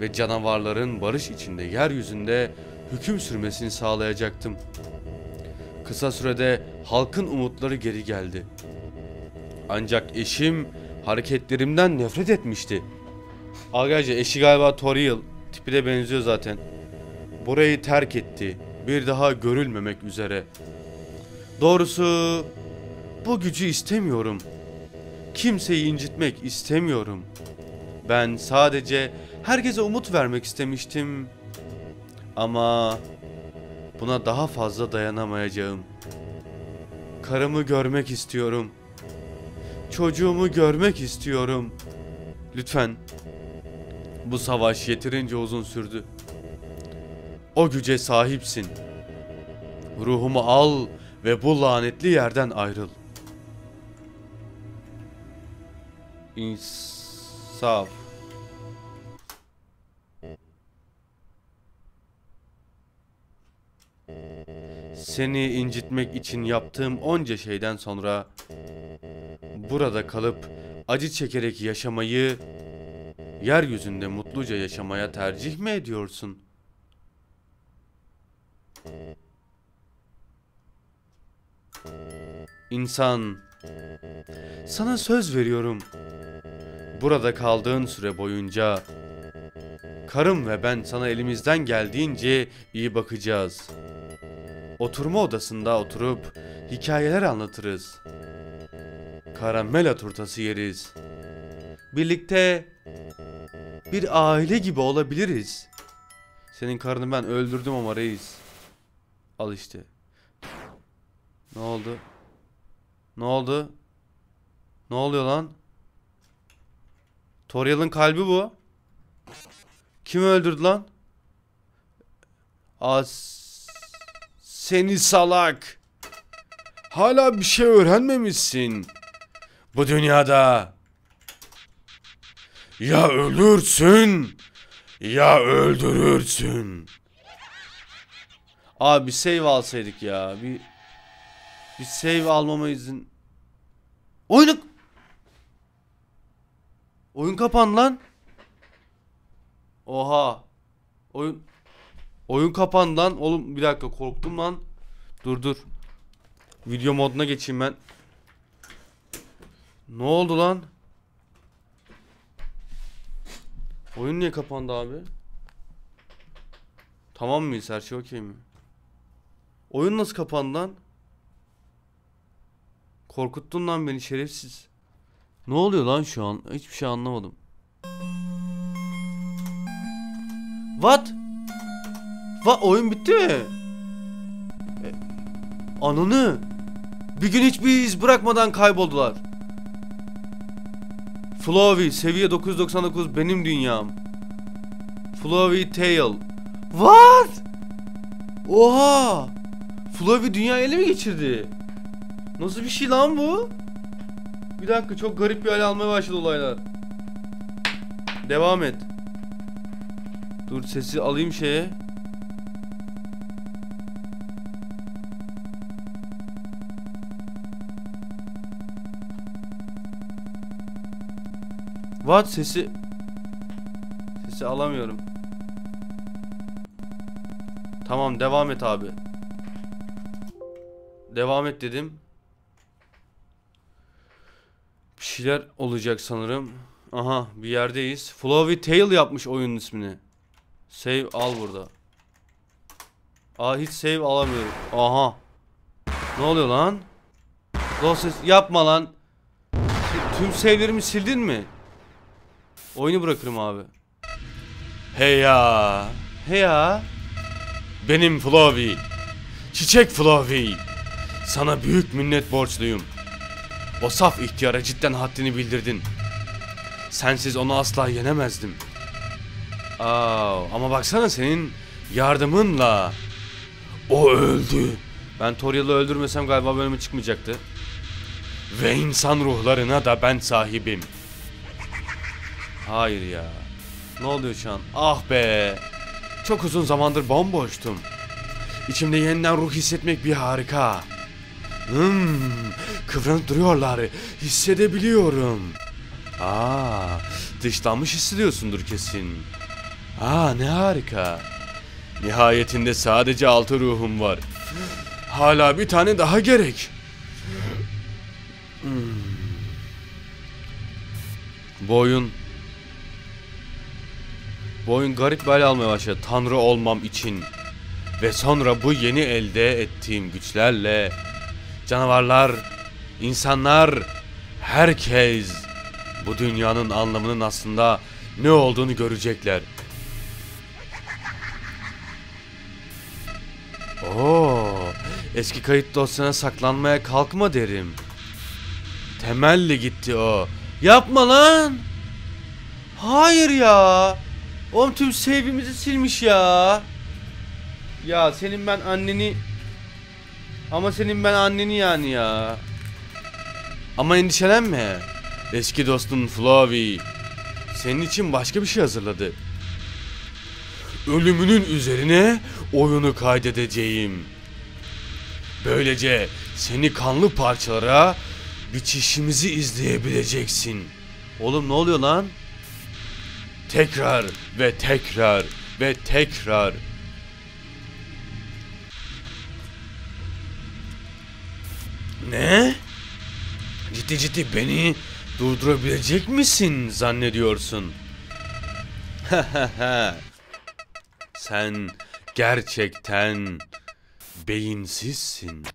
ve canavarların barış içinde yeryüzünde hüküm sürmesini sağlayacaktım. Kısa sürede halkın umutları geri geldi. Ancak eşim Hareketlerimden nefret etmişti. Arkadaşlar eşi galiba Toriel. Tipi de benziyor zaten. Burayı terk etti. Bir daha görülmemek üzere. Doğrusu bu gücü istemiyorum. Kimseyi incitmek istemiyorum. Ben sadece herkese umut vermek istemiştim. Ama buna daha fazla dayanamayacağım. Karımı görmek istiyorum. Çocuğumu görmek istiyorum. Lütfen. Bu savaş yeterince uzun sürdü. O güce sahipsin. Ruhumu al ve bu lanetli yerden ayrıl. İnsaf. Seni incitmek için yaptığım onca şeyden sonra burada kalıp acı çekerek yaşamayı yeryüzünde mutluca yaşamaya tercih mi ediyorsun? İnsan sana söz veriyorum. Burada kaldığın süre boyunca karım ve ben sana elimizden geldiğince iyi bakacağız. Oturma odasında oturup hikayeler anlatırız. Karamela turtası yeriz. Birlikte bir aile gibi olabiliriz. Senin karını ben öldürdüm ama reis. Al işte. Ne oldu? Ne oldu? Ne oluyor lan? Toriel'in kalbi bu. Kim öldürdü lan? As seni salak. Hala bir şey öğrenmemişsin. Bu dünyada ya ölürsün ya öldürürsün. Abi bir save alsaydık ya. Bir bir save almama izin. Oyunu Oyun kapan lan. Oha. Oyun Oyun kapan lan. Oğlum bir dakika korktum lan. Dur dur. Video moduna geçeyim ben. Ne oldu lan? Oyun niye kapandı abi? Tamam mıyız? Her şey okey mi? Oyun nasıl kapandı lan? Korkuttun lan beni şerefsiz. Ne oluyor lan şu an? Hiçbir şey anlamadım. What? What? Oyun bitti mi? E, ananı. Bir gün hiçbir iz bırakmadan kayboldular. Flowey seviye 999 benim dünyam. Flowey Tail. What? Oha! Flowey dünya ele mi geçirdi? Nasıl bir şey lan bu? Bir dakika çok garip bir hale almaya başladı olaylar. Devam et. Dur sesi alayım şeye. What sesi Sesi alamıyorum. Tamam devam et abi. Devam et dedim. Bir şeyler olacak sanırım. Aha bir yerdeyiz. Flowy Tail yapmış oyunun ismini. Save al burada. Aa hiç save alamıyorum. Aha. Ne oluyor lan? Dosya yapma lan. Tüm save'lerimi sildin mi? Oyunu bırakırım abi. Hey ya. Hey ya. Benim Flowy. Çiçek Flowy. Sana büyük minnet borçluyum. O saf ihtiyara cidden haddini bildirdin. Sensiz onu asla yenemezdim. Aa, ama baksana senin yardımınla o öldü. Ben Toriel'i öldürmesem galiba bölümü çıkmayacaktı. Ve insan ruhlarına da ben sahibim. Hayır ya. Ne oluyor şu an? Ah be. Çok uzun zamandır bomboştum. İçimde yeniden ruh hissetmek bir harika. Hmm, kıvranıp duruyorlar. Hissedebiliyorum. Aa, dışlanmış hissediyorsundur kesin. Aa, ne harika. Nihayetinde sadece altı ruhum var. Hala bir tane daha gerek. Hmm. Bu oyun garip bir hal almaya başladı. Tanrı olmam için. Ve sonra bu yeni elde ettiğim güçlerle canavarlar, insanlar, herkes bu dünyanın anlamının aslında ne olduğunu görecekler. Oo, eski kayıt dosyana saklanmaya kalkma derim. Temelli gitti o. Yapma lan. Hayır ya. Oğlum tüm sevgimizi silmiş ya. Ya senin ben anneni ama senin ben anneni yani ya. Ama endişelenme. Eski dostun Flavi senin için başka bir şey hazırladı. Ölümünün üzerine oyunu kaydedeceğim. Böylece seni kanlı parçalara biçişimizi izleyebileceksin. Oğlum ne oluyor lan? Tekrar ve tekrar ve tekrar. Ne? Ciddi ciddi beni durdurabilecek misin zannediyorsun? Sen gerçekten beyinsizsin.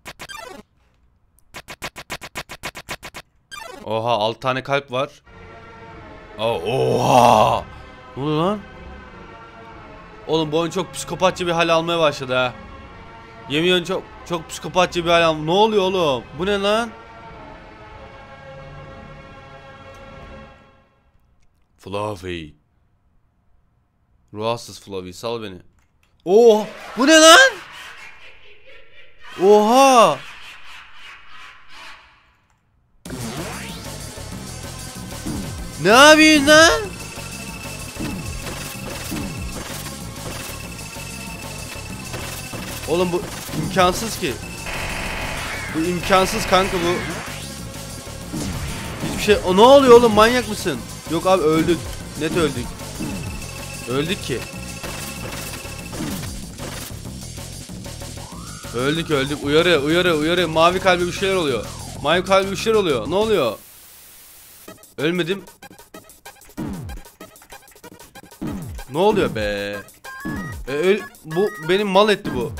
Oha 6 tane kalp var. Oha! Ne oluyor lan? Oğlum bu oyun çok psikopatça bir hal almaya başladı ha. Yemin ediyorum çok çok psikopatça bir hal al. Ne oluyor oğlum? Bu ne lan? Fluffy. Ruhsuz Fluffy sal beni. Oo, bu ne lan? Oha! Ne yapıyorsun lan? Oğlum bu imkansız ki. Bu imkansız kanka bu. Hiçbir şey... O ne oluyor oğlum manyak mısın? Yok abi öldük. Net öldük. Öldük ki. Öldük öldük. Uyarı uyarı uyarı. Mavi kalbi bir şeyler oluyor. Mavi kalbi bir şeyler oluyor. Ne oluyor? Ölmedim. Ne oluyor be? E, öl- bu benim mal etti bu.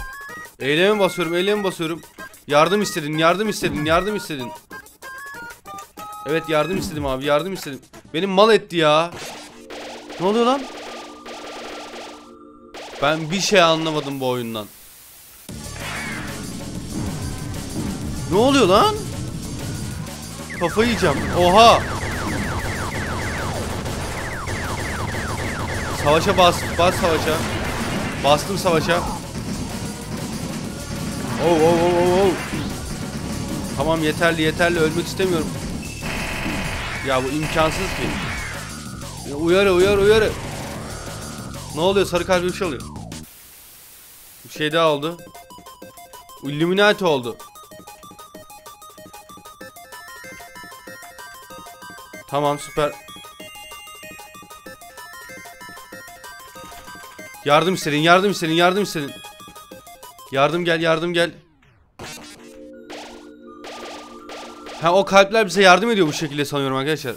Eyleme basıyorum, eyleme basıyorum. Yardım istedin, yardım istedin, yardım istedin. Evet yardım istedim abi, yardım istedim. Benim mal etti ya. Ne oluyor lan? Ben bir şey anlamadım bu oyundan. Ne oluyor lan? Kafayı yiyeceğim. Oha! Savaşa bas, bas savaşa. Bastım savaşa. Oh oh oh oh. Tamam yeterli yeterli ölmek istemiyorum. Ya bu imkansız ki. Ya Uyarı uyarı uyarı. Ne oluyor sarı kalbi bir şey oluyor. Bir şey daha oldu. Illuminati oldu. Tamam süper. Yardım istedin, yardım istedin, yardım istedin. Yardım gel, yardım gel. Ha o kalpler bize yardım ediyor bu şekilde sanıyorum arkadaşlar.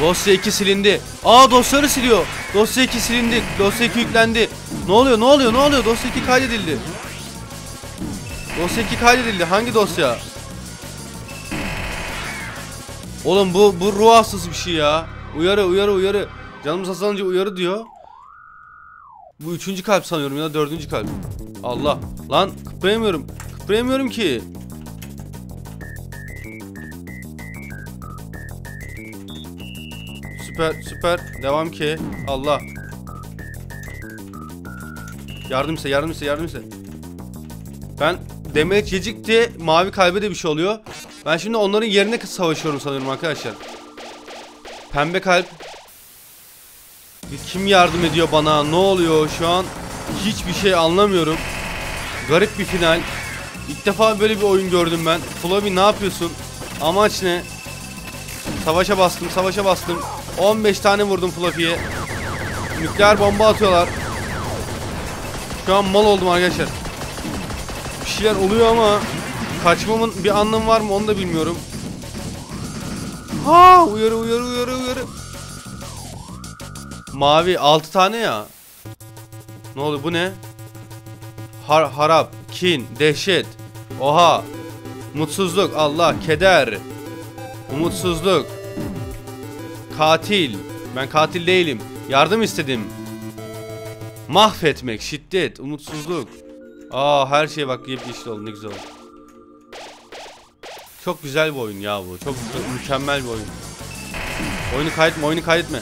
Dosya 2 silindi. Aa dosyaları siliyor. Dosya 2 silindi. Dosya 2 yüklendi. Ne oluyor? Ne oluyor? Ne oluyor? Dosya 2 kaydedildi. Dosya 2 kaydedildi. Hangi dosya? Oğlum bu bu ruh hastası bir şey ya. Uyarı uyarı uyarı. Canımız hastalanınca uyarı diyor. Bu üçüncü kalp sanıyorum ya da dördüncü kalp. Allah. Lan kıpırayamıyorum. Kıpırayamıyorum ki. Süper süper. Devam ki. Allah. Yardım ise yardım ise yardım ise. Ben demet yecikti. Mavi kalbe de bir şey oluyor. Ben şimdi onların yerine savaşıyorum sanıyorum arkadaşlar. Pembe kalp. Kim yardım ediyor bana? Ne oluyor şu an? Hiçbir şey anlamıyorum. Garip bir final. İlk defa böyle bir oyun gördüm ben. Flavi ne yapıyorsun? Amaç ne? Savaşa bastım, savaşa bastım. 15 tane vurdum Fluffy'ye. Nükleer bomba atıyorlar. Şu an mal oldum arkadaşlar. Bir şeyler oluyor ama kaçmamın bir anlamı var mı onu da bilmiyorum. Ha uyarı uyarı uyarı uyarı. Mavi 6 tane ya. Ne oluyor bu ne? Har harap, kin, dehşet. Oha. Mutsuzluk, Allah, keder. Umutsuzluk. Katil. Ben katil değilim. Yardım istedim. Mahvetmek, şiddet, umutsuzluk. Aa her şeye bak yep oldu ne güzel oldu. Çok güzel bir oyun ya bu. Çok mükemmel bir oyun. Oyunu kaydetme, oyunu kaydetme.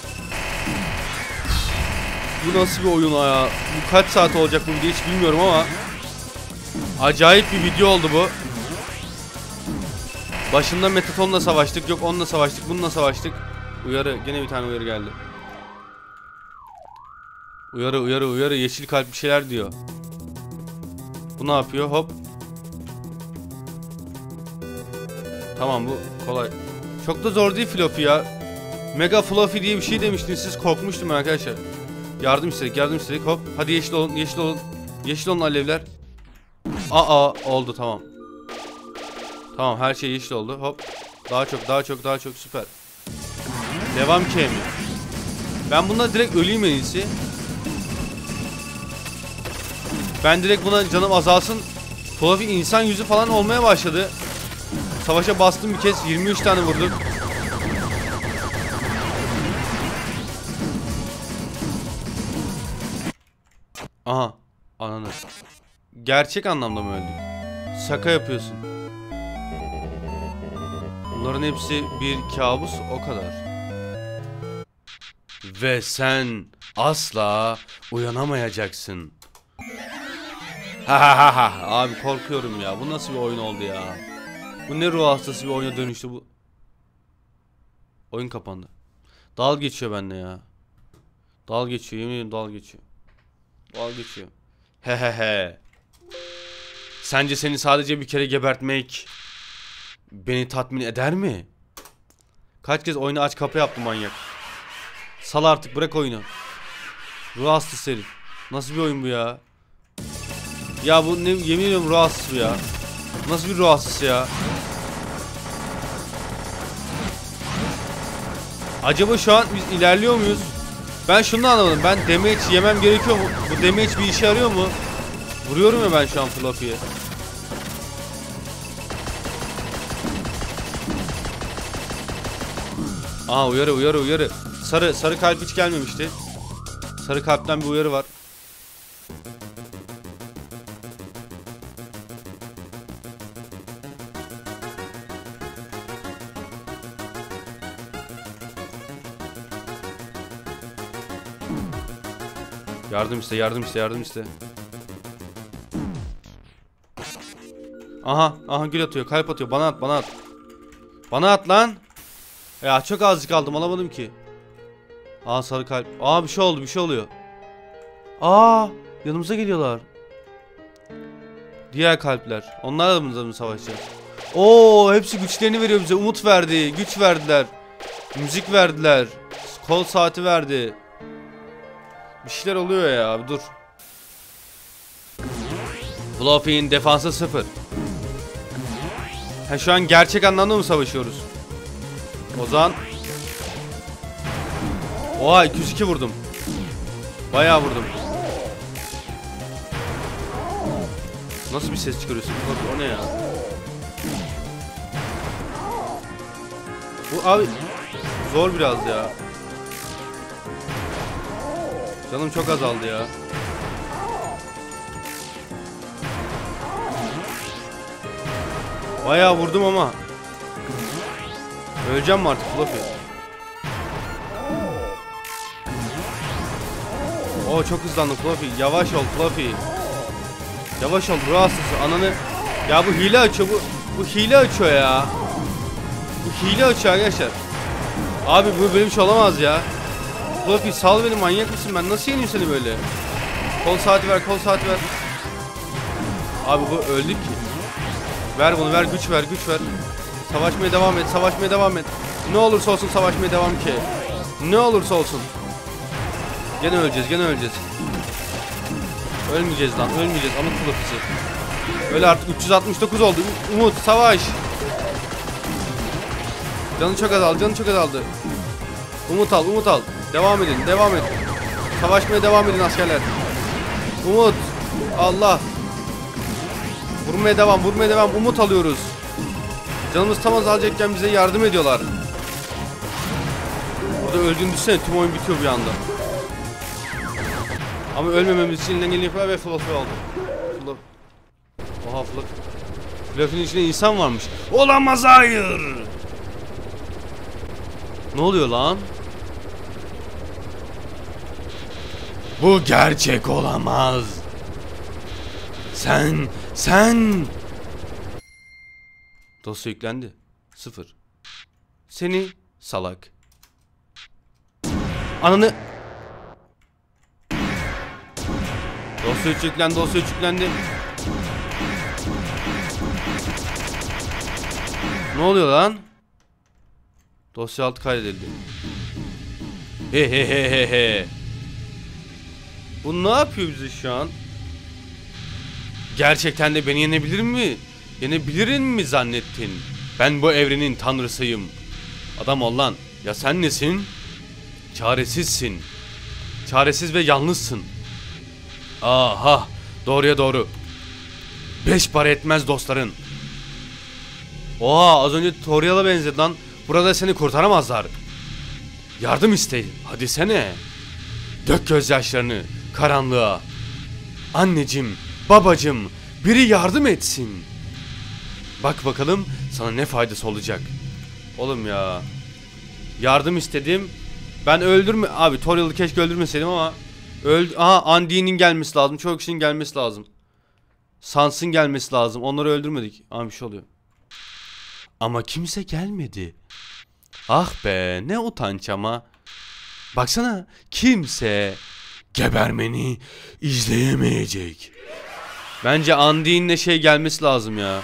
Bu nasıl bir oyun ya? Bu kaç saat olacak bu video hiç bilmiyorum ama acayip bir video oldu bu. Başında Metaton'la savaştık, yok onunla savaştık, bununla savaştık. Uyarı, gene bir tane uyarı geldi. Uyarı, uyarı, uyarı, yeşil kalp bir şeyler diyor. Bu ne yapıyor? Hop. Tamam bu kolay. Çok da zor değil Fluffy ya. Mega Fluffy diye bir şey demiştiniz siz korkmuştum arkadaşlar. Yardım istedik yardım istedik hop. Hadi yeşil olun yeşil olun. Yeşil olun alevler. Aa oldu tamam. Tamam her şey yeşil oldu hop. Daha çok daha çok daha çok süper. Devam ki mi? Ben bunda direkt öleyim en iyisi. Ben direkt buna canım azalsın. Fluffy insan yüzü falan olmaya başladı. Savaşa bastım bir kez 23 tane vurduk. Aha ananı. Gerçek anlamda mı öldük? Şaka yapıyorsun. Bunların hepsi bir kabus o kadar. Ve sen asla uyanamayacaksın. Ha ha ha ha. Abi korkuyorum ya. Bu nasıl bir oyun oldu ya? Bu ne ruh hastası bir oyuna dönüştü bu. Oyun kapandı. Dal geçiyor bende ya. Dal geçiyor yemin ediyorum dal geçiyor. Dal geçiyor. He he he. Sence seni sadece bir kere gebertmek beni tatmin eder mi? Kaç kez oyunu aç kapı yaptı manyak. Sal artık bırak oyunu. Ruh hastası herif. Nasıl bir oyun bu ya? Ya bu ne yemin ediyorum ruh hastası bu ya. Nasıl bir ruh hastası ya? Acaba şu an biz ilerliyor muyuz? Ben şunu anlamadım. Ben damage yemem gerekiyor mu? Bu damage bir işe yarıyor mu? Vuruyorum ya ben şu an Fluffy'ye. Aa uyarı uyarı uyarı. Sarı sarı kalp hiç gelmemişti. Sarı kalpten bir uyarı var. Yardım iste, yardım iste, yardım iste. Aha, aha gül atıyor, kalp atıyor. Bana at, bana at. Bana at lan. Ya çok azıcık aldım, alamadım ki. Aa sarı kalp. Aa bir şey oldu, bir şey oluyor. Aa yanımıza geliyorlar. Diğer kalpler. Onlarla mı mı savaşacağız? Oo hepsi güçlerini veriyor bize. Umut verdi, güç verdiler. Müzik verdiler. Kol saati verdi. Bir şeyler oluyor ya bir dur. Fluffy'nin defansı sıfır. Ha şu an gerçek anlamda mı savaşıyoruz? O zaman... Oha 202 vurdum. Bayağı vurdum. Nasıl bir ses çıkarıyorsun? O ne ya? Bu abi zor biraz ya. Canım çok azaldı ya. Bayağı vurdum ama. Öleceğim mi artık Fluffy? Oo çok hızlandı Fluffy. Yavaş ol Fluffy. Yavaş ol ruh hastası ananı. Ya bu hile açıyor bu. Bu hile açıyor ya. Bu hile açıyor arkadaşlar. Abi bu bir şey olamaz ya. Fluffy sal beni manyak mısın ben nasıl yeneyim seni böyle? Kol saati ver kol saati ver. Abi bu öldük ki. Ver bunu ver güç ver güç ver. Savaşmaya devam et savaşmaya devam et. Ne olursa olsun savaşmaya devam ki. Ne olursa olsun. Gene öleceğiz gene öleceğiz. Ölmeyeceğiz lan ölmeyeceğiz ama Fluffy'si. Öyle artık 369 oldu. Umut savaş. Canı çok azaldı, canı çok azaldı. Umut al, umut al. Devam edin, devam edin. Savaşmaya devam edin askerler. Umut. Allah. Vurmaya devam, vurmaya devam. Umut alıyoruz. Canımız tam azalacakken bize yardım ediyorlar. Burada öldüğünü düşünsene tüm oyun bitiyor bir anda. Ama ölmememiz için elinden geleni yapıyorlar ve Fluffy aldı. Fluff. Oha Fluff. Fluffy'nin içinde insan varmış. Olamaz hayır. Ne oluyor lan? Bu gerçek olamaz. Sen, sen... Dosya yüklendi. Sıfır. Seni salak. Ananı... Dosya yüklendi, dosya yüklendi. Ne oluyor lan? Dosya altı kaydedildi. He he he he he. Bu ne yapıyor bize şu an? Gerçekten de beni yenebilir mi? Yenebilirim mi zannettin? Ben bu evrenin tanrısıyım. Adam ol. Ya sen nesin? Çaresizsin. Çaresiz ve yalnızsın. Aha, doğruya doğru. Beş para etmez dostların. Oha az önce Toriel'a benzedi lan. Burada seni kurtaramazlar. Yardım isteyin. Hadi sene. Dök gözyaşlarını karanlığa. Anneciğim, babacım, biri yardım etsin. Bak bakalım sana ne faydası olacak. Oğlum ya. Yardım istedim. Ben öldürme... Abi Toriel'ı keşke öldürmeseydim ama... Öldü... Aha Andy'nin gelmesi lazım. Çok kişinin gelmesi lazım. Sans'ın gelmesi lazım. Onları öldürmedik. Ama bir şey oluyor. Ama kimse gelmedi. Ah be ne utanç ama. Baksana kimse gebermeni izleyemeyecek. Bence Andy'inle şey gelmesi lazım ya.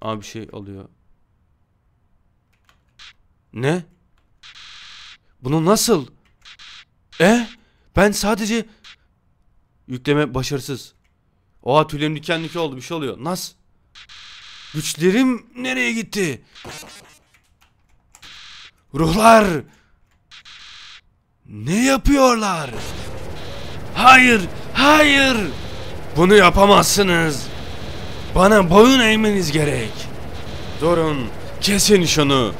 Aa bir şey oluyor. Ne? Bunu nasıl? E? Ben sadece yükleme başarısız. Oha tüylerim diken diken oldu bir şey oluyor. Nasıl? Güçlerim nereye gitti? Ruhlar ne yapıyorlar? Hayır, hayır. Bunu yapamazsınız. Bana boyun eğmeniz gerek. Durun, kesin şunu.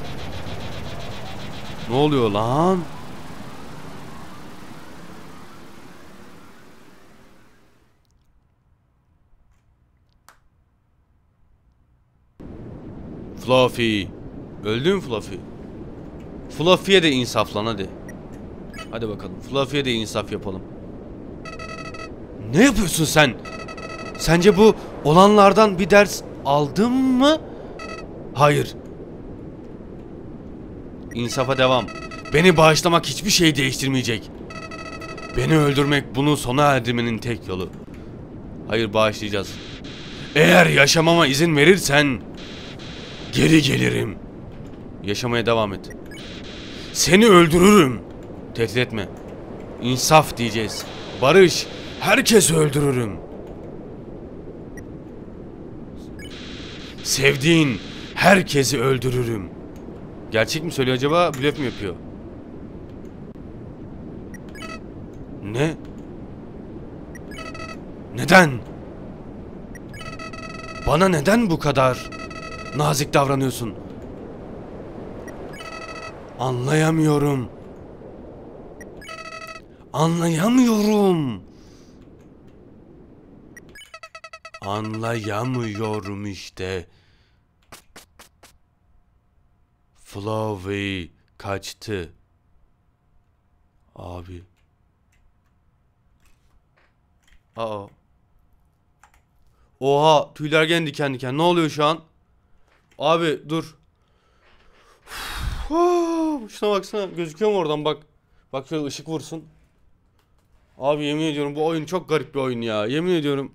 Ne oluyor lan? Fluffy. Öldün Fluffy. Fluffy'ye de insaf lan hadi. Hadi bakalım. Fluffy'ye de insaf yapalım. Ne yapıyorsun sen? Sence bu olanlardan bir ders aldın mı? Hayır. İnsafa devam. Beni bağışlamak hiçbir şey değiştirmeyecek. Beni öldürmek bunu sona erdirmenin tek yolu. Hayır bağışlayacağız. Eğer yaşamama izin verirsen geri gelirim. Yaşamaya devam et. Seni öldürürüm. Tehdit etme. İnsaf diyeceğiz. Barış. Herkesi öldürürüm. Sevdiğin herkesi öldürürüm. Gerçek mi söylüyor acaba? Blöf mü yapıyor? Ne? Neden? Bana neden bu kadar nazik davranıyorsun? Anlayamıyorum. Anlayamıyorum. Anlayamıyorum işte. Flowey kaçtı. Abi. Aa. Oha tüyler gene diken diken. Ne oluyor şu an? Abi dur. Şuna baksana gözüküyor mu oradan bak. Bak şöyle ışık vursun. Abi yemin ediyorum bu oyun çok garip bir oyun ya. Yemin ediyorum.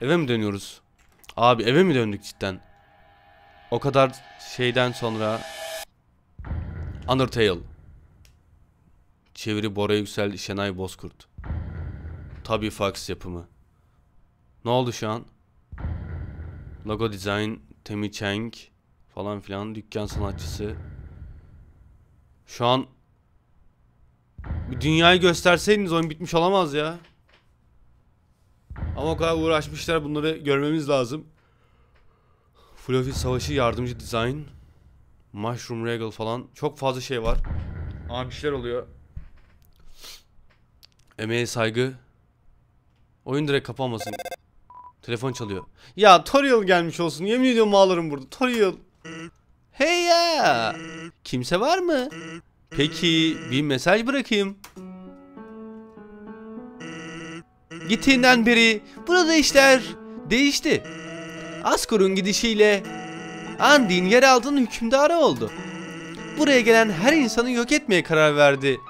Eve mi dönüyoruz? Abi eve mi döndük cidden? O kadar şeyden sonra Undertale Çeviri Bora Yüksel Şenay Bozkurt Tabi Fox yapımı Ne oldu şu an? Logo design Temi Cheng falan filan dükkan sanatçısı. Şu an bir dünyayı gösterseydiniz oyun bitmiş olamaz ya. Ama o kadar uğraşmışlar bunları görmemiz lazım. Fluffy Savaşı Yardımcı Design. Mushroom Regal falan. Çok fazla şey var. Ama bir şeyler oluyor. Emeğe saygı. Oyun direkt kapanmasın. Telefon çalıyor. Ya Toriel gelmiş olsun. Yemin ediyorum ağlarım burada. Toriel. Hey ya. Kimse var mı? Peki bir mesaj bırakayım. Gittiğinden beri burada işler değişti. Askor'un gidişiyle Andin yeraltının hükümdarı oldu. Buraya gelen her insanı yok etmeye karar verdi.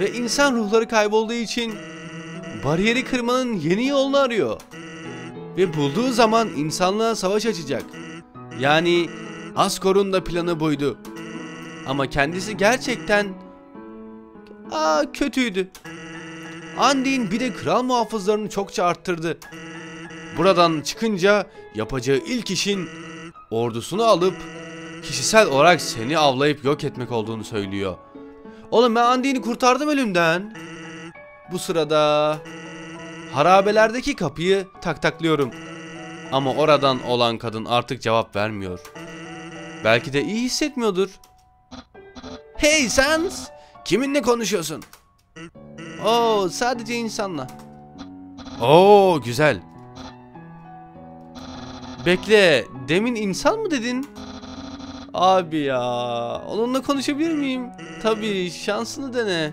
Ve insan ruhları kaybolduğu için bariyeri kırmanın yeni yolunu arıyor. Ve bulduğu zaman insanlığa savaş açacak. Yani Askor'un da planı buydu. Ama kendisi gerçekten aa kötüydü. Andin bir de kral muhafızlarını çokça arttırdı. Buradan çıkınca yapacağı ilk işin ordusunu alıp kişisel olarak seni avlayıp yok etmek olduğunu söylüyor. Oğlum ben Andin'i kurtardım ölümden. Bu sırada harabelerdeki kapıyı tak taklıyorum. Ama oradan olan kadın artık cevap vermiyor. Belki de iyi hissetmiyordur. Hey Sans! Kiminle konuşuyorsun? Oo sadece insanla. Oo güzel. Bekle, demin insan mı dedin? Abi ya, onunla konuşabilir miyim? Tabii, şansını dene.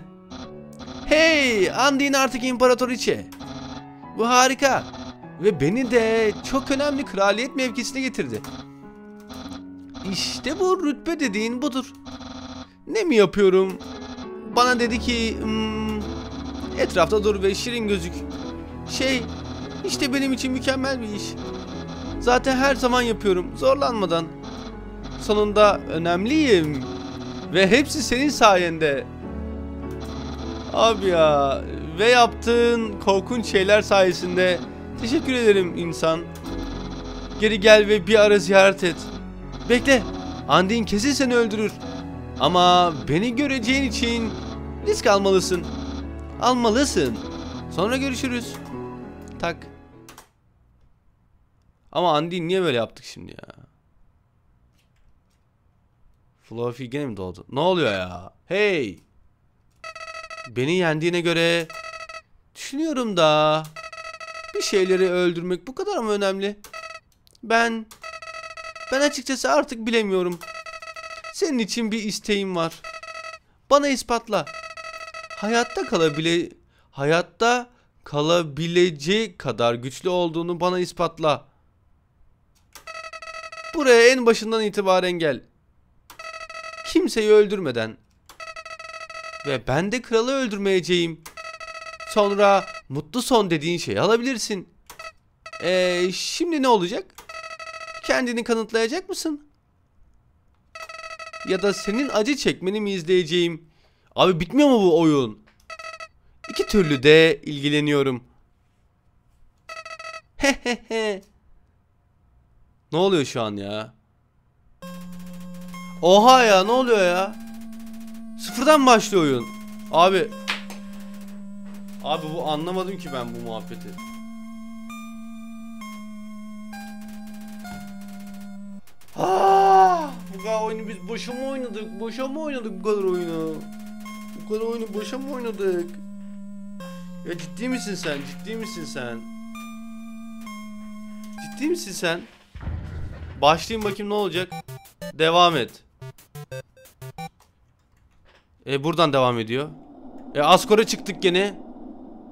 Hey, Andin artık imparatoriçe. Bu harika. Ve beni de çok önemli kraliyet mevkisine getirdi. İşte bu rütbe dediğin budur. Ne mi yapıyorum? Bana dedi ki, hmm, etrafta dur ve şirin gözük. Şey, işte benim için mükemmel bir iş. Zaten her zaman yapıyorum zorlanmadan. Sonunda önemliyim. Ve hepsi senin sayende. Abi ya ve yaptığın korkunç şeyler sayesinde teşekkür ederim insan. Geri gel ve bir ara ziyaret et. Bekle. Andin kesin seni öldürür. Ama beni göreceğin için risk almalısın. Almalısın. Sonra görüşürüz. Tak. Ama Andy niye böyle yaptık şimdi ya? Fluffy gene mi doğdu? Ne oluyor ya? Hey! Beni yendiğine göre düşünüyorum da bir şeyleri öldürmek bu kadar mı önemli? Ben ben açıkçası artık bilemiyorum. Senin için bir isteğim var. Bana ispatla. Hayatta kalabile hayatta kalabilecek kadar güçlü olduğunu bana ispatla. Buraya en başından itibaren gel. Kimseyi öldürmeden. Ve ben de kralı öldürmeyeceğim. Sonra mutlu son dediğin şeyi alabilirsin. Eee şimdi ne olacak? Kendini kanıtlayacak mısın? Ya da senin acı çekmeni mi izleyeceğim? Abi bitmiyor mu bu oyun? İki türlü de ilgileniyorum. Hehehe. Ne oluyor şu an ya? Oha ya ne oluyor ya? Sıfırdan başlıyor oyun. Abi. Abi bu anlamadım ki ben bu muhabbeti. Ah, kadar oyunu biz boşa mı oynadık? Boşa mı oynadık bu kadar oyunu? Bu kadar oyunu boşa mı oynadık? Ya ciddi misin sen? Ciddi misin sen? Ciddi misin sen? Başlayayım bakayım ne olacak. Devam et. E buradan devam ediyor. E Askor'a çıktık gene.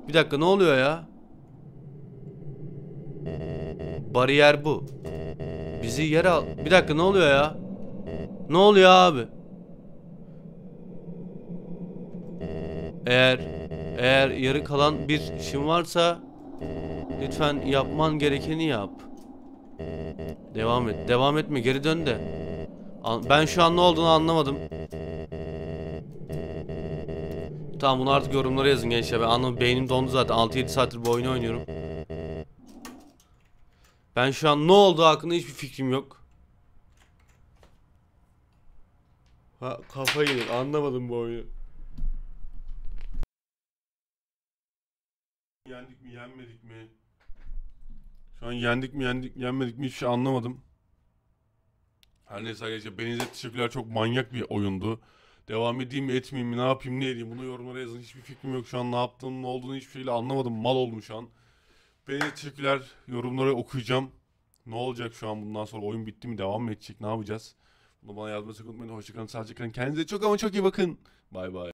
Bir dakika ne oluyor ya? Bariyer bu. Bizi yer al. Bir dakika ne oluyor ya? Ne oluyor abi? Eğer eğer yarı kalan bir işin varsa lütfen yapman gerekeni yap. Devam et. Devam etme. Geri dön de. Ben şu an ne olduğunu anlamadım. Tamam bunu artık yorumlara yazın gençler. Ben anlamadım. Beynim dondu zaten. 6-7 saattir bu oyunu oynuyorum. Ben şu an ne olduğu hakkında hiçbir fikrim yok. Ha kafayı yedim anlamadım bu oyunu. Yendik mi yenmedik mi? Şu an yendik mi yendik yenmedik mi hiçbir şey anlamadım. Her neyse arkadaşlar Benize teşekkürler çok manyak bir oyundu. Devam edeyim mi etmeyeyim mi ne yapayım ne edeyim bunu yorumlara yazın hiçbir fikrim yok şu an ne yaptığım ne olduğunu hiçbir şeyle anlamadım mal oldum şu an. Benize teşekkürler yorumları okuyacağım. Ne olacak şu an bundan sonra oyun bitti mi devam mı edecek ne yapacağız? Bunu bana yazmayı unutmayın hoşçakalın kalın kendinize çok ama çok iyi bakın. Bay bay.